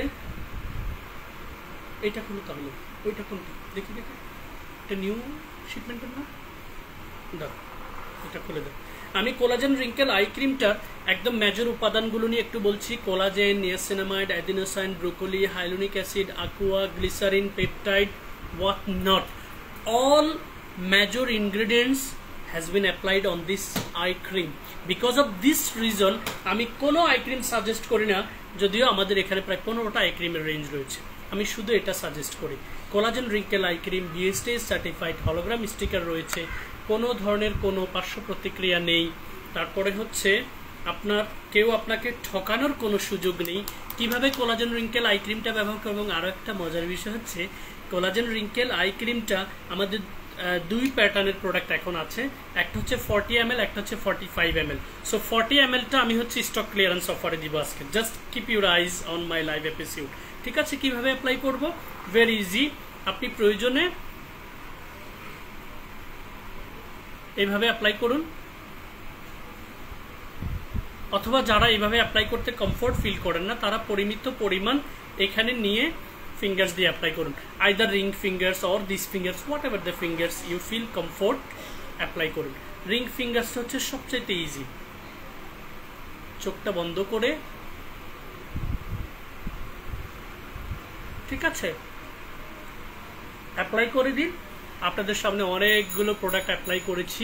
এটা খুলো তাহলে ওইটা কোনটা? দেখি দেখি। এটা নিউ শিপমেন্টের না? দাও, এটা খুলে দাও। আমি কোলাজেন রিঙ্কেল আই ক্রিমটার একদম মেজর উপাদানগুলো নিয়ে একটু বলছি। Collagen, niacinamide, adenosine, broccoli, hyaluronic acid, aqua, glycerin, peptide, what not. All major ingredients has been applied on this eye cream because of this reason আমি কোনো আই ক্রিম সাজেস্ট করি না, যদিও আমাদের এখানে প্রায় পনেরোটা আই ক্রিমের রেঞ্জ রয়েছে। আমি শুধু এটা সাজেস্ট করি। Collagen wrinkle eye cream BST certified hologram sticker রয়েছে। কোনো ধরনের কোনো পার্শ্ব প্রতিক্রিয়া নেই। তারপরে হচ্ছে, আপনার, কেউ আপনাকে ঠকানোর কোনো সুযোগ নেই। কীভাবে কোলাজেন রিঙ্কেল আই ক্রিমটা ব্যবহার করব? এবং আরও একটা মজার বিষয় হচ্ছে, কোলাজেন রিঙ্কেল আই ক্রিমটা আমাদের দুই প্যাটার্নের প্রোডাক্ট এখন আছে। একটা হচ্ছে ফর্টি এম একটা হচ্ছে forty five M so forty M আমি হচ্ছে স্টক ক্লিয়ারেন্স অফারে দিব আজকে। Just keep your eyes on my live episode ঠিক আছে? কীভাবে অ্যাপ্লাই করব? ভেরি ইজি আপনি প্রয়োজনে এইভাবে অ্যাপ্লাই করুন। অথবা যারা এইভাবে অ্যাপ্লাই করতে কমফোর্ট ফিল করেন না, তারা পরিমিত পরিমাণ এখানে নিয়ে ফিঙ্গার্স দিয়ে অ্যাপ্লাই করুন। Either ring fingers or this fingers whatever the fingers you feel comfort apply করুন। রিং ফিঙ্গার্স হচ্ছে সবচেয়ে ইজি চোখটা বন্ধ করে। ঠিক আছে? অ্যাপ্লাই করে দিন। আপনাদের সামনে অনেকগুলো প্রোডাক্ট অ্যাপ্লাই করেছি।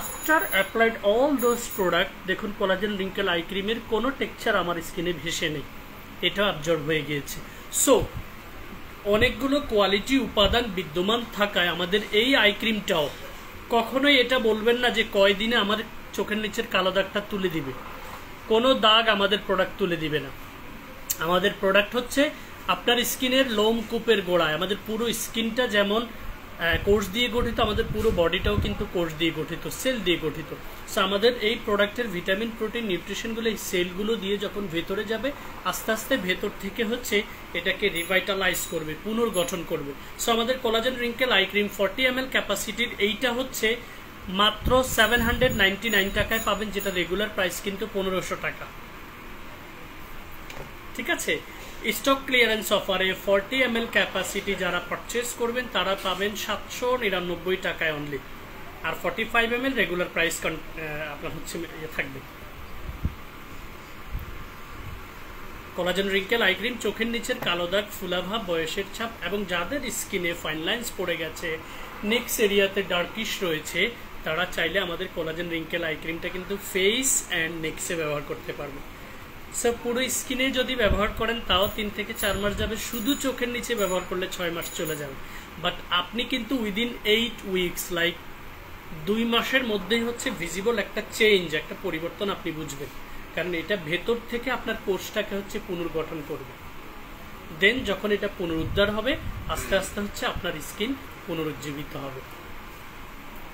After applied all those product দেখুন কোলাজেন রিঙ্কেল আই ক্রিমের কোনো টেক্সচার আমার স্কিনে ভেসে নেই। এটা অবজার্ভ হয়ে গিয়েছে। সো অনেকগুলো কোয়ালিটি উপাদান বিদ্যমান থাকায় আমাদের এই আই ক্রিমটাও কখনোই এটা বলবেন না যে কয়দিনে আমার চোখের নিচের কালো দাগটা তুলে দিবে। কোনো দাগ আমাদের প্রোডাক্ট তুলে দিবে না। আমাদের প্রোডাক্ট হচ্ছে আপনার স্কিনের লোম কূপের গোড়ায়, আমাদের পুরো স্কিনটা যেমন কোর্স দিয়ে গঠিত, আমাদের পুরো বডিটাও কিন্তু কোর্স দিয়ে গঠিত, সেল দিয়ে গঠিত। সো আমাদের এই প্রোডাক্টের ভিটামিন প্রোটিন নিউট্রিশনগুলো এই সেলগুলো দিয়ে যখন ভেতরে যাবে, আস্তে আস্তে ভেতর থেকে হচ্ছে এটাকে রিভাইটালাইজ করবে, পুনর্গঠন করবে। সো আমাদের collagen wrinkle eye cream forty M ক্যাপাসিটির এইটা হচ্ছে মাত্র সেভেন হান্ড্রেড নাইনটি নাইন টাকায় পাবেন, যেটা রেগুলার প্রাইস কিন্তু পনেরোশো টাকা। ঠিক আছে? স্টক ক্লিয়ারেন্স অফারে ফর্টি এম ক্যাপাসিটি যারা পারচেস করবেন, তারা পাবেন সাতশো নিরানব্বই টাকায় অনলি আর forty five M regular price আপনার হচ্ছে ইয়ে থাকবে। কোলাজেন রিঙ্কেল আই ক্রিম চোখের নিচের কালো দাগ ফুলাভাব বয়সের ছাপ এবং যাদের স্কিনে ফাইন লাইন্স পড়ে গেছে নেক্স এরিয়াতে ডার্কিশ রয়েছে, তারা চাইলে আমাদের কোলাজেন রিঙ্কেল আই ক্রিমটা কিন্তু ফেস অ্যান্ড নেক্সে ব্যবহার করতে পারবে স্যার, পুরো স্কিনে যদি ব্যবহার করেন, তাও তিন থেকে চার মাস যাবে। শুধু চোখের নিচে ব্যবহার করলে ছয় মাস চলে যাবে। বাট আপনি কিন্তু উইদিন এইট উইকস লাইক দুই মাসের মধ্যেই হচ্ছে ভিজিবল একটা চেঞ্জ একটা পরিবর্তন আপনি বুঝবেন। কারণ এটা ভেতর থেকে আপনার কোর্সটাকে হচ্ছে পুনর্গঠন করবে। দেন যখন এটা পুনরুদ্ধার হবে, আস্তে আস্তে হচ্ছে আপনার স্কিন পুনরুজ্জীবিত হবে।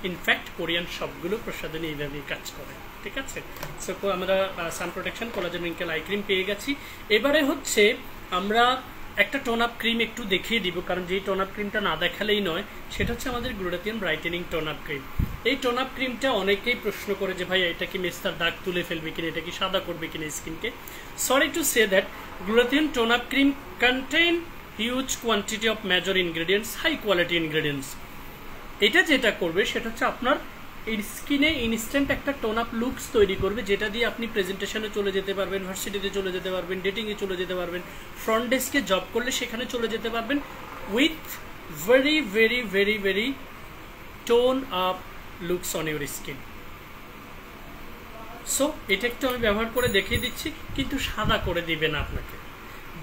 ইনফ্যাক্ট কোরিয়ান সবগুলো প্রসাধনী এইভাবেই কাজ করে। ঠিক আছে? সো আমরা sun protection collagen wrinkle eye cream পেয়ে গেছি। এবারে হচ্ছে, আমরা একটা টোন আপ ক্রিম একটু দেখিয়ে দিব, কারণ যেই টোন আপ ক্রিমটা না দেখালেই নয়, সেটা হচ্ছে আমাদের glutathione brightening tone up cream এই টোন আপ ক্রিমটা অনেকেই প্রশ্ন করে যে, ভাই, এটা কি মেস্তার দাগ তুলে ফেলবে কিনা? এটা কি সাদা করবে কিনা স্কিনকে sorry to say that glutathione tone up cream contain huge quantity of major ingredients high quality ingredients এটা যেটা করবে, সেটা হচ্ছে আপনার এই স্কিনে ইনস্ট্যান্ট একটা টোন আপ লুকস তৈরি করবে, যেটা দিয়ে আপনি প্রেজেন্টেশনে চলে যেতে পারবেন ভার্সিটিতে চলে যেতে পারবেন ডেটিংয়ে চলে যেতে পারবেন ফ্রন্ট ডেস্কে জব করলে সেখানে চলে যেতে পারবেন with very very very very tone up looks on your skin so এটা একটু আমি ব্যবহার করে দেখিয়ে দিচ্ছি, কিন্তু সাদা করে দিবে না আপনাকে।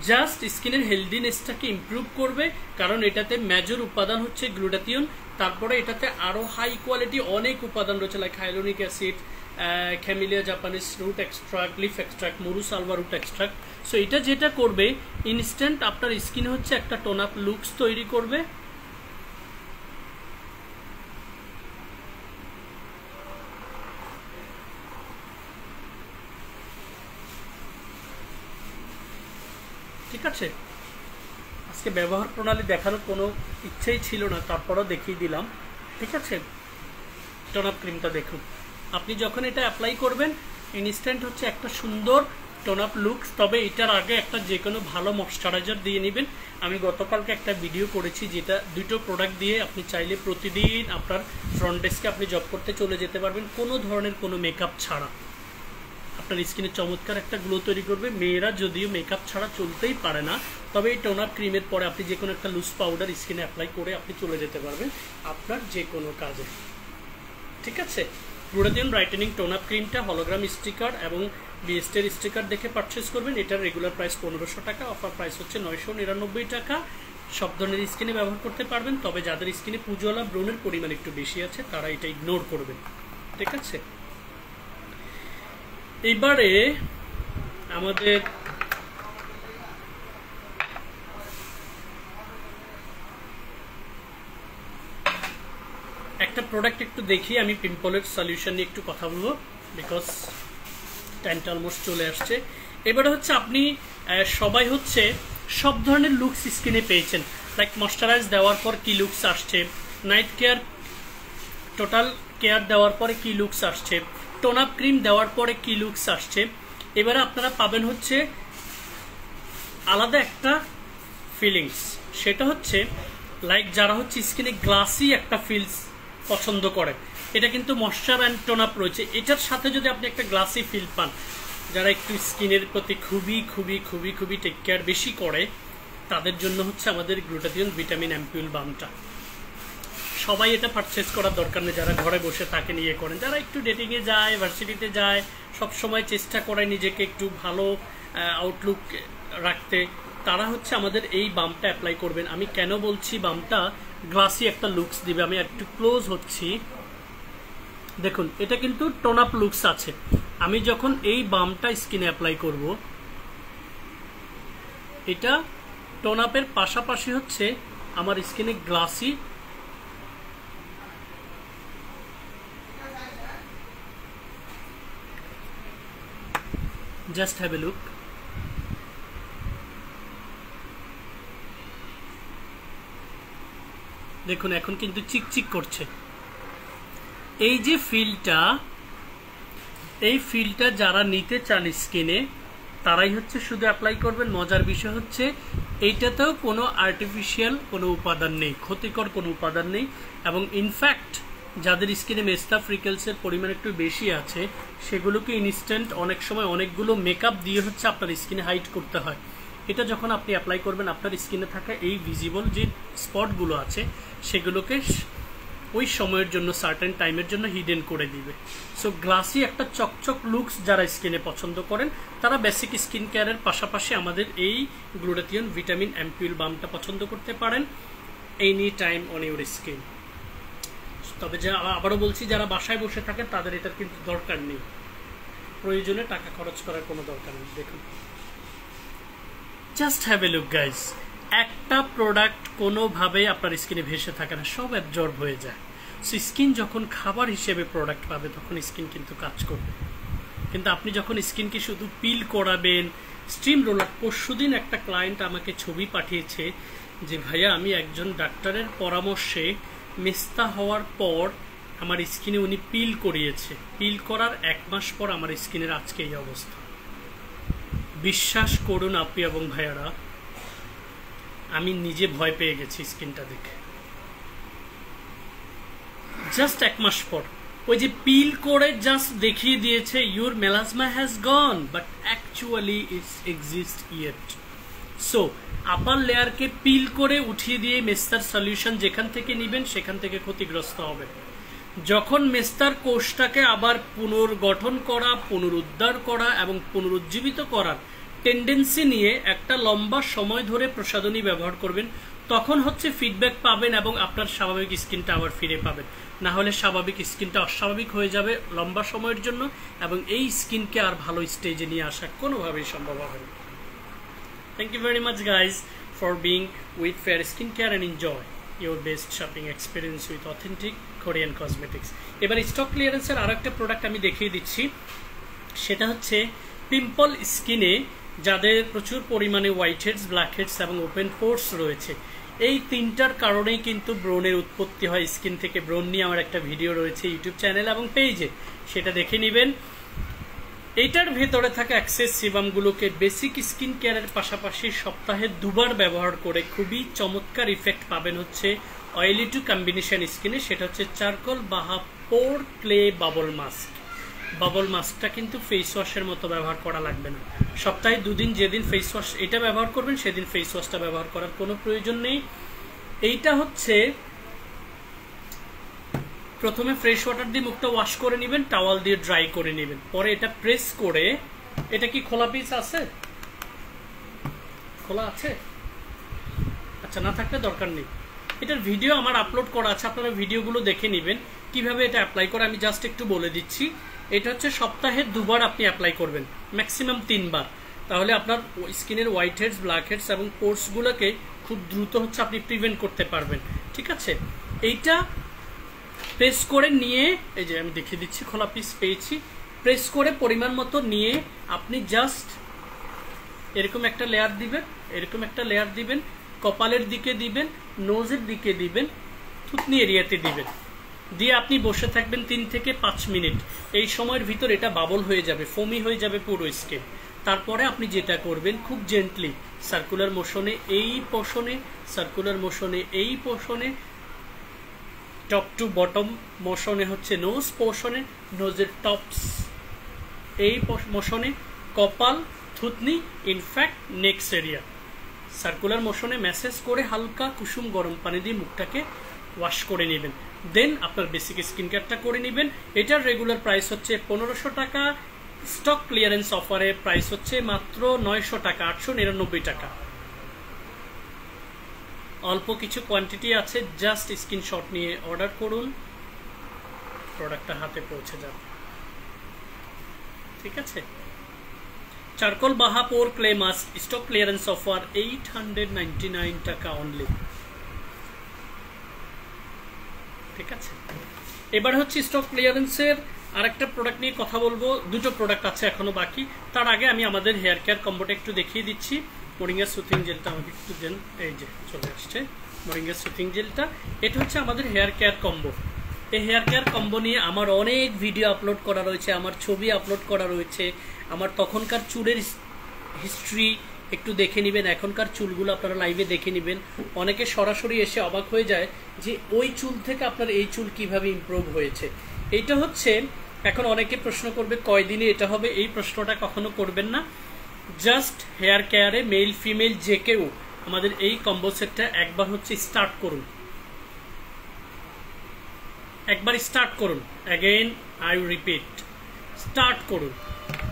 জাস্ট স্কিনের হেলদিনেসটাকে ইম্প্রুভ করবে, কারণ এটাতে মেজর উপাদান হচ্ছে গ্লুটাথিয়ন তারপরে এটাতে আরও হাই কোয়ালিটি অনেক উপাদান রয়েছে like hyaluronic acid camellia Japanese root extract leaf extract morus Salva root extract so এটা যেটা করবে ইনস্ট্যান্ট আপনার স্কিনে হচ্ছে একটা টোন আপ লুকস তৈরি করবে ঠিক আছে আজকে ব্যবহার প্রণালী দেখানোর কোনো ইচ্ছেই ছিল না, তারপরও দেখিয়ে দিলাম। ঠিক আছে? টোন আপ ক্রিমটা দেখুন। আপনি যখন এটা অ্যাপ্লাই করবেন ইনস্ট্যান্ট হচ্ছে একটা সুন্দর টোন আপ লুকস তবে এটার আগে একটা যে কোনো ভালো ময়শ্চারাইজার দিয়ে নেবেন। আমি গতকালকে একটা ভিডিও করেছি যেটা দুটো প্রোডাক্ট দিয়ে আপনি চাইলে প্রতিদিন আপনার ফ্রন্ট ডেস্কে আপনি জব করতে চলে যেতে পারবেন, কোনো ধরনের কোনো মেকআপ ছাড়া। আপনার স্কিনে চমৎকার একটা গ্লো তৈরি করবে। মেয়েরা যদিও মেকআপ ছাড়া চলতেই পারে না, তবে এই টোনার ক্রিমের পরে আপনি যে কোনো একটা লুজ পাউডার স্কিনে অ্যাপ্লাই করে আপনি চলে যেতে পারবেন আপনার যে কোনো কাজে। ঠিক আছে? গ্লুটাথিয়ন ব্রাইটেনিং টোনাপ ক্রিমটা হলোগ্রাম স্টিকার এবং বিএসটের স্টিকার দেখে পারচেস করবেন। এটার রেগুলার প্রাইস পনেরোশো টাকা অফার প্রাইস হচ্ছে নয়শো নিরানব্বই টাকা। সব ধরনের স্কিনে ব্যবহার করতে পারবেন, তবে যাদের স্কিনে পুজোলা ব্রণের পরিমাণ একটু বেশি আছে, তারা এটা ইগনোর করবেন। ঠিক আছে? এবারে আমাদের একটা প্রোডাক্ট একটু দেখি, আমি পিম্পলের সলিউশন নিয়ে একটু কথা বলব বিকজ টাইমটা অলমোস্ট চলে আসছে। এবারে হচ্ছে আপনি সবাই হচ্ছে সব ধরনের লুকস স্কিনে পেয়েছেন। লাইক ময়শ্চারাইজ দেওয়ার পর কি লুকস আসছে? নাইট কেয়ার টোটাল কেয়ার দেওয়ার পরে কি লুকস আসছে? টোন আপ ক্রিম দেওয়ার পরে কি লুকস আসছে? এবারে আপনারা পাবেন হচ্ছে আলাদা একটা ফিলিংস সেটা হচ্ছে লাইক যারা হচ্ছে স্কিনে গ্লাসি একটা ফিলস পছন্দ করে, এটা কিন্তু ময়শ্চার অ্যান্ড টোন আপ রয়েছে। এটার সাথে যদি আপনি একটা গ্লাসি ফিল পান, যারা একটু স্কিনের প্রতি খুবই খুবই খুবই খুবই টেক কেয়ার বেশি করে, তাদের জন্য হচ্ছে আমাদের গ্লুটাথিয়ন ভিটামিন অ্যাম্পিউল বামটা সবাই এটা পারচেস করার দরকার নেই। যারা ঘরে বসে থাকে নিয়ে করেন। যারা একটু ডেটিংয়ে যায় ভার্সিটিতে যায় সব সময় চেষ্টা করে নিজেকে একটু ভালো আউটলুক রাখতে। তারা হচ্ছে আমাদের এই বামটা অ্যাপ্লাই করবেন। আমি কেন বলছি বামটা গ্লাসি একটা লুকস দিবে। আমি একটু ক্লোজ হচ্ছি। দেখুন, এটা কিন্তু টোন আপ লুকস আছে। আমি যখন এই বামটা স্কিনে অ্যাপ্লাই করব, এটা টোন আপের পাশাপাশি হচ্ছে আমার স্কিনে glassy just have a look. দেখুন, এখন কিন্তু চিকচিক করছে। এই যে ফিলটা, এই ফিলটা যারা নিতে চান স্কিনে তারাই হচ্ছে শুধু অ্যাপ্লাই করবেন। মজার বিষয় হচ্ছে, এইটাতেও কোনো আর্টিফিশিয়াল কোনো উপাদান নেই, ক্ষতিকর কোনো উপাদান নেই। এবং ইনফ্যাক্ট যাদের স্কিনে মেস্তা ফ্রিকেলসের পরিমাণ একটু বেশি আছে, সেগুলোকে ইনস্ট্যান্ট অনেক সময় অনেকগুলো মেকআপ দিয়ে হচ্ছে আপনার স্কিনে হাইট করতে হয়। এটা যখন আপনি অ্যাপ্লাই করবেন, আপনার স্কিনে থাকা এই ভিজিবল যে স্পটগুলো আছে, সেগুলোকে ওই সময়ের জন্য সার্টেন টাইমের জন্য হিডেন করে দিবে। সো গ্লাসি একটা চকচক লুকস যারা স্কিনে পছন্দ করেন, তারা বেসিক স্কিন কেয়ারের পাশাপাশি আমাদের এই গ্লুটাথিয়ন ভিটামিন অ্যাম্পিউল বামটা পছন্দ করতে পারেন any time on your skin তবে যা আবারও বলছি, যারা বাসায় বসে থাকেন, তাদের এটার কিন্তু দরকার নেই। প্রয়োজনে টাকা খরচ করার কোনো দরকার নেই। দেখুন। Just have a look guys একটা প্রোডাক্ট কোনোভাবেই আপনার স্কিনে ভেসে থাকে না, সব অ্যাবজর্ব হয়ে যায়। সো স্কিন যখন খাবার হিসেবে প্রোডাক্ট পাবে, তখন স্কিন কিন্তু কাজ করবে। কিন্তু আপনি যখন স্কিনকে শুধু পিল করাবেন স্টিম রোলার পরশু দিন একটা ক্লায়েন্ট আমাকে ছবি পাঠিয়েছে যে, ভাইয়া, আমি একজন ডাক্তারের পরামর্শে মেস্তা হওয়ার পর আমার স্কিনে উনি পিল করিয়েছে। পিল করার এক মাস পর আমার স্কিনের আজকে এই অবস্থা। বিশ্বাস করুন আপনি এবং ভাইয়ারা, আমি নিজে ভয় পেয়ে গেছি স্কিনটা দেখে। জাস্ট এক মাস পর। ওই যে পিল করে জাস্ট দেখিয়ে দিয়েছে your melasma has gone but actually it's exist yet so upper লেয়ারকে peel করে উঠিয়ে দিয়ে মেস্তার সলিউশন যেখান থেকে নিবেন, সেখান থেকে ক্ষতিগ্রস্ত হবে। যখন মেস্তার কোষটাকে আবার পুনর্গঠন করা, পুনরুদ্ধার করা এবং পুনরুজ্জীবিত করার টেন্ডেন্সি নিয়ে একটা লম্বা সময় ধরে প্রসাধনী ব্যবহার করবেন, তখন হচ্ছে ফিডব্যাক পাবেন এবং আপনার স্বাভাবিক স্কিনটা আবার ফিরে পাবেন। না হলে স্বাভাবিক স্কিনটা অস্বাভাবিক হয়ে যাবে লম্বা সময়ের জন্য এবং এই স্কিনকে আর ভালো স্টেজে নিয়ে আসা কোনোভাবেই সম্ভব হবে না। You very much guys for being with fair skin care and enjoy your best shopping experience with authentic Korean cosmetics এবার স্টক ক্লিয়ারেন্সের আরও একটা প্রোডাক্ট আমি দেখিয়ে দিচ্ছি। সেটা হচ্ছে পিম্পল স্কিনে যাদের প্রচুর পরিমাণে হোয়াইট হেডস ব্ল্যাক হেডস এবং ওপেন পোর্স রয়েছে। এই তিনটার কারণেই কিন্তু ব্রণের উৎপত্তি হয়। স্কিন থেকে ব্রণ নিয়ে আমার একটা ভিডিও রয়েছে ইউটিউব চ্যানেল এবং পেজে সেটা দেখে নেবেন। এইটার ভেতরে থাকা অ্যাক্সেস সিবামগুলোকে বেসিক স্কিন কেয়ারের পাশাপাশি সপ্তাহে দুবার ব্যবহার করে খুবই চমৎকার ইফেক্ট পাবেন হচ্ছে অয়েলি টু কম্বিনেশন স্কিনে সেটা হচ্ছে চারকোল বাহা pore clay bubble mask bubble মাস্কটা কিন্তু ফেস ওয়াশের মতো ব্যবহার করা লাগবে না। সপ্তাহে দুদিন যেদিন ফেস ওয়াশ এটা ব্যবহার করবেন, সেদিন ফেস ওয়াশটা ব্যবহার করার কোনো প্রয়োজন নেই। এইটা হচ্ছে প্রথমে ফ্রেশ ওয়াটার দিয়ে মুখটা ওয়াশ করে নেবেন টাওয়াল দিয়ে ড্রাই করে নেবেন। পরে এটা প্রেস করে, এটা কি খোলা পিস আছে? খোলা আছে? আচ্ছা না থাকলে দরকার নেই। এটার ভিডিও আমার আপলোড করা আছে, আপনারা ভিডিওগুলো দেখে নেবেন। কীভাবে এটা অ্যাপ্লাই করে আমি জাস্ট একটু বলে দিচ্ছি। এটা হচ্ছে সপ্তাহে দুবার আপনি অ্যাপ্লাই করবেন ম্যাক্সিমাম তিনবার। তাহলে আপনার স্কিনের হোয়াইট হেডস ব্ল্যাক হেডস এবং পোর্সগুলোকে খুব দ্রুত হচ্ছে আপনি প্রিভেন্ট করতে পারবেন। ঠিক আছে? এইটা প্রেস করে নিয়ে, এই যে আমি দেখিয়ে দিচ্ছি, খোলা পিস পেয়েছি প্রেস করে পরিমাণ মতো নিয়ে আপনি জাস্ট এরকম একটা লেয়ার দিবেন, এরকম একটা লেয়ার দিবেন, কপালের দিকে দিবেন নোজের দিকে দিবেন, থুতনি এরিয়াতে দিবেন। দিয়ে আপনি বসে থাকবেন তিন থেকে পাঁচ মিনিট। এই সময়ের ভিতর এটা বাবল হয়ে যাবে ফমি হয়ে যাবে পুরো স্কিন তারপরে আপনি যেটা করবেন, খুব জেন্টলি সার্কুলার মোশনে এই পোষণে সার্কুলার মোশনে এই পোষণে টপ টু বটম মোশনে হচ্ছে নোজ পোষণে নোজের টপস এই মোশনে কপাল, থুতনি in fact necks area circular মোশনে massage করে হালকা কুসুম গরম পানি দিয়ে মুখটাকে ওয়াশ করে নেবেন। দেন আপনার বেসিক স্কিন কেয়ারটা করে নেবেন। এটার রেগুলার প্রাইস হচ্ছে পনেরোশো টাকা। স্টক ক্লিয়ারেন্স অফারে প্রাইস হচ্ছে মাত্র নয়শো টাকা, আটশো নিরানব্বই টাকা। অল্প কিছু কোয়ান্টিটি আছে জাস্ট স্ক্রিনশট নিয়ে অর্ডার করুন। প্রোডাক্টটা হাতে পৌঁছে যাবে। ঠিক আছে? Charcoal Bahapur clay mask stock clearance offer eight hundred টাকা অনলি ঠিক আছে? এবার হচ্ছে স্টক ক্লিয়ারেন্সের আরেকটা প্রোডাক্ট নিয়ে কথা বলব। দুটো প্রোডাক্ট আছে এখনও বাকি। তার আগে আমি আমাদের হেয়ার কেয়ার কম্বোটা একটু দেখিয়ে দিচ্ছি। মরিঙ্গা সুথিং জেলটা আমাকে একটু দেন। এই যে, চলে আসছে। মরিঙ্গা সুথিং জেলটা। এটা হচ্ছে আমাদের হেয়ার কেয়ার কম্বো। এই হেয়ার কেয়ার কম্বো নিয়ে আমার অনেক ভিডিও আপলোড করা রয়েছে, আমার ছবি আপলোড করা রয়েছে। আমার তখনকার চুলের হিস্ট্রি একটু দেখে নেবেন, এখনকার চুলগুলো আপনারা লাইভে দেখে নেবেন। অনেকে সরাসরি এসে অবাক হয়ে যায় যে ওই চুল থেকে আপনার এই চুল কীভাবে ইমপ্রুভ হয়েছে। এটা হচ্ছে, এখন অনেকে প্রশ্ন করবে, কয়দিনে এটা হবে? এই প্রশ্নটা কখনো করবেন না। জাস্ট হেয়ার কেয়ারে মেল ফিমেল যে কেউ, আমাদের এই কম্বো সেটটা একবার হচ্ছে স্টার্ট করুন। একবার স্টার্ট করুন। অ্যাগেন আই রিপিট স্টার্ট করুন।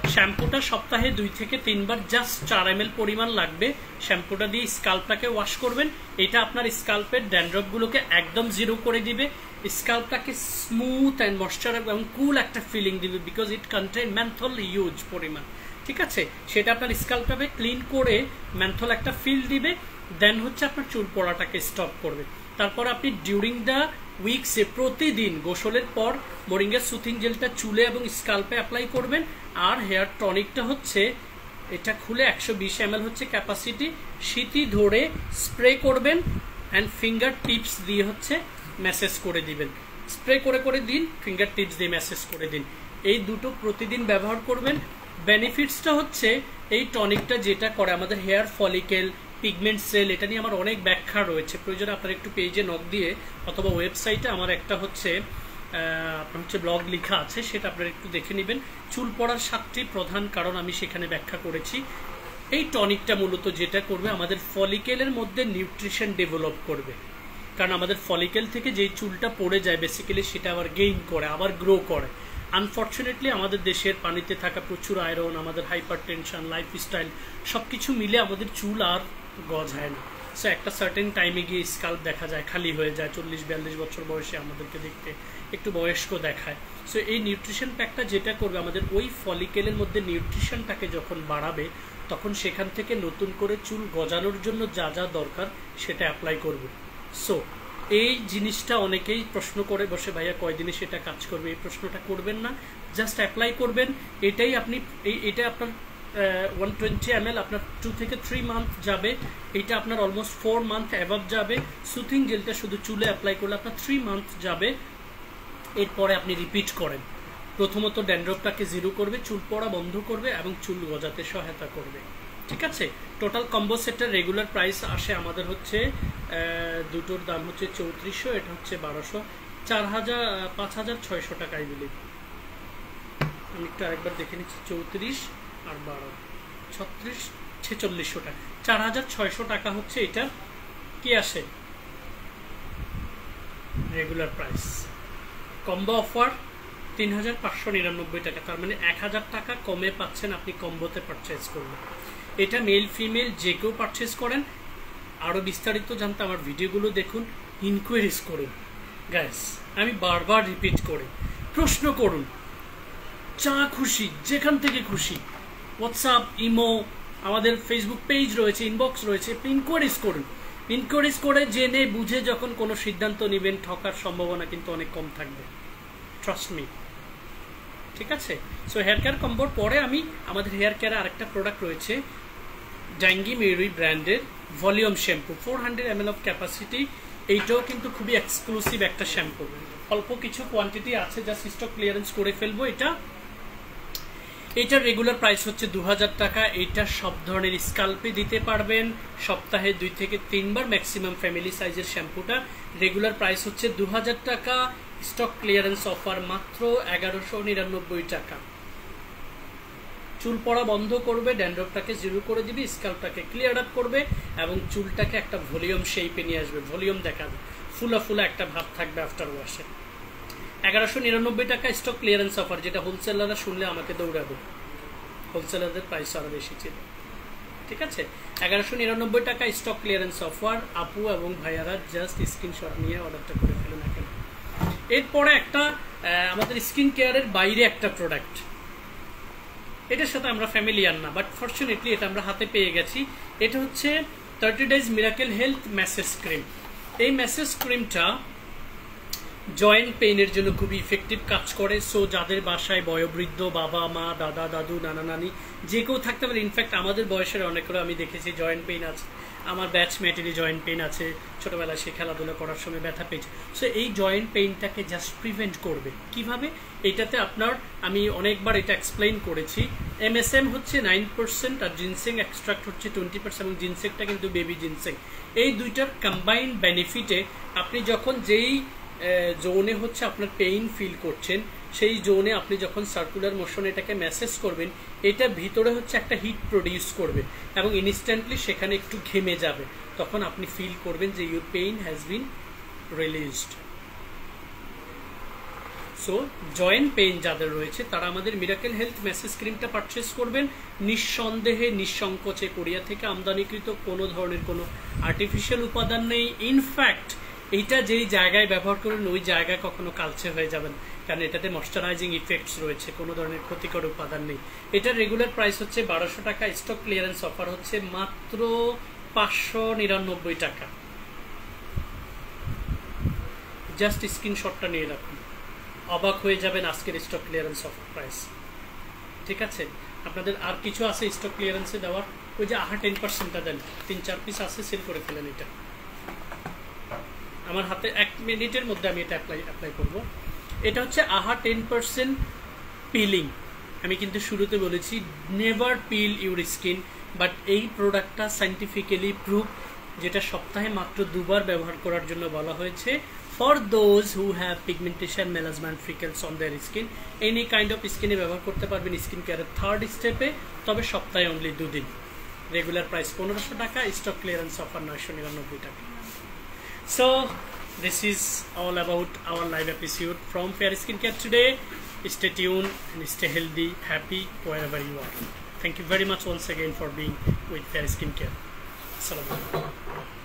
শ্যাম্পুটা সপ্তাহে দুই থেকে তিনবার জাস্ট চার এম পরিমাণ লাগবে। শ্যাম্পুটা দিয়ে স্কাল্পটাকে ওয়াশ করবেন। এটা আপনার স্কাল্পের ড্যান্ড্রপগুলোকে একদম জিরো করে দিবে। স্কাল্পটাকে স্মুথ অ্যান্ড ময়শ্চার এবং কুল একটা ফিলিং দিবে because it contain menthol use পরিমাণ। ঠিক আছে? সেটা আপনার স্কাল্পটাকে ক্লিন করে ম্যান্থল একটা ফিল দিবে দেন হচ্ছে আপনার চুল পড়াটাকে স্টপ করবে। তারপর আপনি ডিউরিং দ্য উইকসে প্রতিদিন গোসলের পর মোরিঙ্গা সুথিং জেলটা চুলে এবং স্কাল্পে অ্যাপ্লাই করবেন, আর হেয়ার টনিকটা হচ্ছে, এটা খুলে একশো বিশ হচ্ছে ক্যাপাসিটি শীতি ধরে স্প্রে করবেন অ্যান্ড ফিঙ্গার টিপস দিয়ে হচ্ছে ম্যাসেজ করে দিবেন। স্প্রে করে করে দিন ফিঙ্গার টিপস দিয়ে ম্যাসেজ করে দিন। এই দুটো প্রতিদিন ব্যবহার করবেন বেনিফিটসটা হচ্ছে এই টনিকটা যেটা করে আমাদের হেয়ার ফলিকেল পিগমেন্ট সেল এটা নিয়ে আমার অনেক ব্যাখ্যা রয়েছে। প্রয়োজনে আপনার একটু পেজে নক দিয়ে অথবা ওয়েবসাইটে আমার একটা হচ্ছে আপনার হচ্ছে ব্লগ লেখা আছে, সেটা আপনারা একটু দেখে নেবেন। চুল পড়ার সাতটি প্রধান কারণ আমি সেখানে ব্যাখ্যা করেছি। এই টনিকটা মূলত যেটা করবে, আমাদের ফলিকেলের মধ্যে নিউট্রিশন ডেভেলপ করবে। কারণ আমাদের ফলিকেল থেকে যেই চুলটা পড়ে যায় বেসিক্যালি সেটা আবার গেইন করে, আবার গ্রো করে। আনফর্চুনেটলি আমাদের দেশের পানিতে থাকা প্রচুর আয়রন আমাদের হাইপার টেনশন লাইফস্টাইল সব কিছু মিলে আমাদের চুল আর গজায় না। সো একটা সার্টেন টাইমে গিয়ে স্কাল্প দেখা যায়, খালি হয়ে যায়, চল্লিশ বিয়াল্লিশ বছর বয়সে আমাদেরকে দেখতে একটু বয়স্ক দেখায়। সো এই নিউট্রিশন প্যাকটা যেটা করবে, আমাদের ওই ফলিকেলের মধ্যে নিউট্রিশনটাকে যখন বাড়াবে, তখন সেখান থেকে নতুন করে চুল গজানোর জন্য যা যা দরকার, সেটা অ্যাপ্লাই করবে। সো এই জিনিসটা অনেকেই প্রশ্ন করে বসে, ভাইয়া, কয়দিনে সেটা কাজ করবে? এই প্রশ্নটা করবেন না জাস্ট অ্যাপ্লাই করবেন। এটাই আপনি, এই, এটা আপনার ওয়ান টোয়েন্টি এম আপনার টু থেকে থ্রি মান্থ যাবে। এটা আপনার অলমোস্ট ফোর মান্থ অ্যাভাব যাবে। সুথিং জেলটা শুধু চুলে অ্যাপ্লাই করলে আপনার থ্রি মান্থ যাবে। এরপরে আপনি রিপিট করেন। প্রথমত ড্যান্ড্রপটাকে জিরো করবে, চুল পড়া বন্ধ করবে এবং চুল গজাতে সহায়তা করবে। ঠিক আছে? টোটাল কম্বো সেটের রেগুলার প্রাইস আসে আমাদের হচ্ছে দুটোর দাম হচ্ছে চৌত্রিশশো, এটা হচ্ছে বারোশো। চার হাজার, পাঁচ হাজার ছয়শো টাকায় মিলি আমি একটু আরেকবার দেখে নিচ্ছি, চৌত্রিশ আর বারো। ছত্রিশ, ছেচল্লিশশো টাকা। চার হাজার ছয়শো টাকা হচ্ছে এটা। কি আসে? রেগুলার প্রাইস কম্বো অফার তিন হাজার পাঁচশো নিরানব্বই টাকা। তার মানে এক হাজার টাকা কমে পাচ্ছেন আপনি কম্বোতে পারচেজ করলে। এটা মেল ফিমেল যে কেউ পারচেস করেন আরও বিস্তারিত জানতে আমার ভিডিওগুলো দেখুন ইনকোয়ারিজ করুন। গ্যাস আমি বারবার রিপিট করি, প্রশ্ন করুন যা খুশি, যেখান থেকে খুশি? হোয়াটসঅ্যাপ ইমো আমাদের ফেসবুক পেজ রয়েছে ইনবক্স রয়েছে ইনকোয়ারিজ করুন। ইনকোয়ারিজ করে জেনে, বুঝে যখন কোনো সিদ্ধান্ত নেবেন, ঠকার সম্ভাবনা কিন্তু অনেক কম থাকবে। ট্রাস্ট মি ঠিক আছে? সো হেয়ার কেয়ার কম্বোর পরে আমি, আমাদের হেয়ার কেয়ারে আরেকটা প্রোডাক্ট রয়েছে ড্যাঙ্গি মেরি ব্র্যান্ডের volume shampoo four hundred M of capacity এইটাও কিন্তু খুবই এক্সক্লুসিভ একটা শ্যাম্পু অল্প কিছু কোয়ান্টিটি আছে যা স্টক ক্লিয়ারেন্স করে ফেলব এটা। এটার রেগুলার প্রাইস হচ্ছে দু হাজার টাকা। এটা সব ধরনের স্কাল্পে দিতে পারবেন। সপ্তাহে দুই থেকে তিনবার ম্যাক্সিমাম ফ্যামিলি সাইজের শ্যাম্পুটা রেগুলার প্রাইস হচ্ছে দু হাজার টাকা। স্টক ক্লিয়ারেন্স অফার মাত্র এগারোশো নিরানব্বই টাকা। চুল পড়া বন্ধ করবে, ড্যান্ড্রফটাকে জিরো করে দিবে, স্কাল্পটাকে ক্লিয়ার আপ করবে এবং চুলটাকে একটা ভলিউম শেপে নিয়ে আসবে, ভলিউম দেখাবে। ফুলা ফুলা একটা ভাব থাকবে আফটার ওয়াশে এগারোশো নিরানব্বই টাকা স্টক ক্লিয়ারেন্স অফার যেটা হোলসেলাররা শুনলে আমাকে দৌড়াবে। হোলসেলারদের প্রাইস আরও বেশি ছিল। ঠিক আছে? এগারোশো নিরানব্বই টাকা স্টক ক্লিয়ারেন্স অফার আপু এবং ভাইয়ারা জাস্ট স্ক্রিনশট নিয়ে অর্ডারটা করে ফেলুন এখন এরপরে একটা আমাদের স্কিন কেয়ারের বাইরে একটা প্রোডাক্ট এটার সাথে আমরা ফ্যামিলিয়ার না বাট ফর্চুনেটলি এটা আমরা হাতে পেয়ে গেছি। এটা হচ্ছে thirty days miracle health massage cream এই ম্যাসেজ ক্রিমটা জয়েন্ট পেইনের জন্য খুবই ইফেক্টিভ কাজ করে। সো যাদের বাসায় বয়োবৃদ্ধ বাবা, মা, দাদা, দাদু, নানা, নানি, যে কেউ থাকতে পারে ইনফ্যাক্ট আমাদের বয়সের অনেকেরও আমি দেখেছি জয়েন্ট পেইন আছে। আমার ব্যাচমেটেরই জয়েন্ট পেন আছে, ছোটোবেলায় সে খেলাধুলা করার সময় ব্যথা পেয়েছে। সো এই জয়েন্ট পেইনটাকে জাস্ট প্রিভেন্ট করবে। কীভাবে? এটাতে আপনার, আমি অনেকবার এটা এক্সপ্লেইন করেছি। এমএসএম হচ্ছে নাইন পার্সেন্ট আর জিনসেং এক্সট্রাক্ট হচ্ছে টোয়েন্টি পার্সেন্ট এবং জিনসেংটা কিন্তু বেবি জিনসেং এই দুইটার কম্বাইন্ড বেনিফিটে আপনি যখন যেই জোনে হচ্ছে আপনার পেইন ফিল করছেন সেই জোনে আপনি যখন সার্কুলার মোশন এটাকে মেসেজ করবেন, এটা ভিতরে হচ্ছে একটা হিট প্রডিউস করবে এবং ইনস্ট্যান্টলি সেখানে একটু ঘেমে যাবে। তখন আপনি ফিল করবেন যে your pain has been released so joint pain যাদের রয়েছে, তারা আমাদের মিরাকেল হেলথ মেসেজ ক্রিমটা পারচেস করবেন। নিঃসন্দেহে নিঃসংকোচে কোরিয়া থেকে আমদানিকৃত কোনো ধরনের কোনো আর্টিফিশিয়াল উপাদান নেই। ইনফ্যাক্ট এইটা যেই জায়গায় ব্যবহার করুন ওই জায়গায় কখনো কালচে হয়ে যাবেন কারণ এটাতে ময়শ্চারাইজিং ইফেক্টস রয়েছে, কোনো ধরনের ক্ষতিকর উপাদান নেই। এটার রেগুলার প্রাইস হচ্ছে বারোশো টাকা স্টক ক্লিয়ারেন্স অফার হচ্ছে মাত্র পাঁচশো নিরানব্বই টাকা। জাস্ট স্ক্রিনশটটা নিয়ে রাখুন। অবাক হয়ে যাবেন আজকের স্টক ক্লিয়ারেন্স অফ প্রাইস ঠিক আছে? আপনাদের আর কিছু আছে স্টক ক্লিয়ারেন্সে দেওয়ার? ওই যে আহা টেন পার্সেন্টটা দেন। তিন, চার পিস আছে সেল করে ফেলেন এটা। আমার হাতে এক মিনিটের মধ্যে আমি এটা অ্যাপ্লাই অ্যাপ্লাই করব। এটা হচ্ছে আহা টেন পার্সেন্ট পিলিং আমি কিন্তু শুরুতে বলেছি never peel your skin but এই প্রোডাক্টটা সাইন্টিফিক্যালি প্রুভ যেটা সপ্তাহে মাত্র দুবার ব্যবহার করার জন্য বলা হয়েছে for those who have pigmentation melasma and freckles on their skin any kind of স্কিনে ব্যবহার করতে পারবেন স্কিন কেয়ারের থার্ড স্টেপে তবে সপ্তাহে অনলি দুদিন। রেগুলার প্রাইস পনেরোশো টাকা স্টক ক্লিয়ারেন্স অফার নয়শো নিরানব্বই টাকা। So this is all about our live episode from Fair Skincare today. Stay tuned and stay healthy, happy wherever you are. Thank you very much once again for being with Fair Skincare. Alaikum.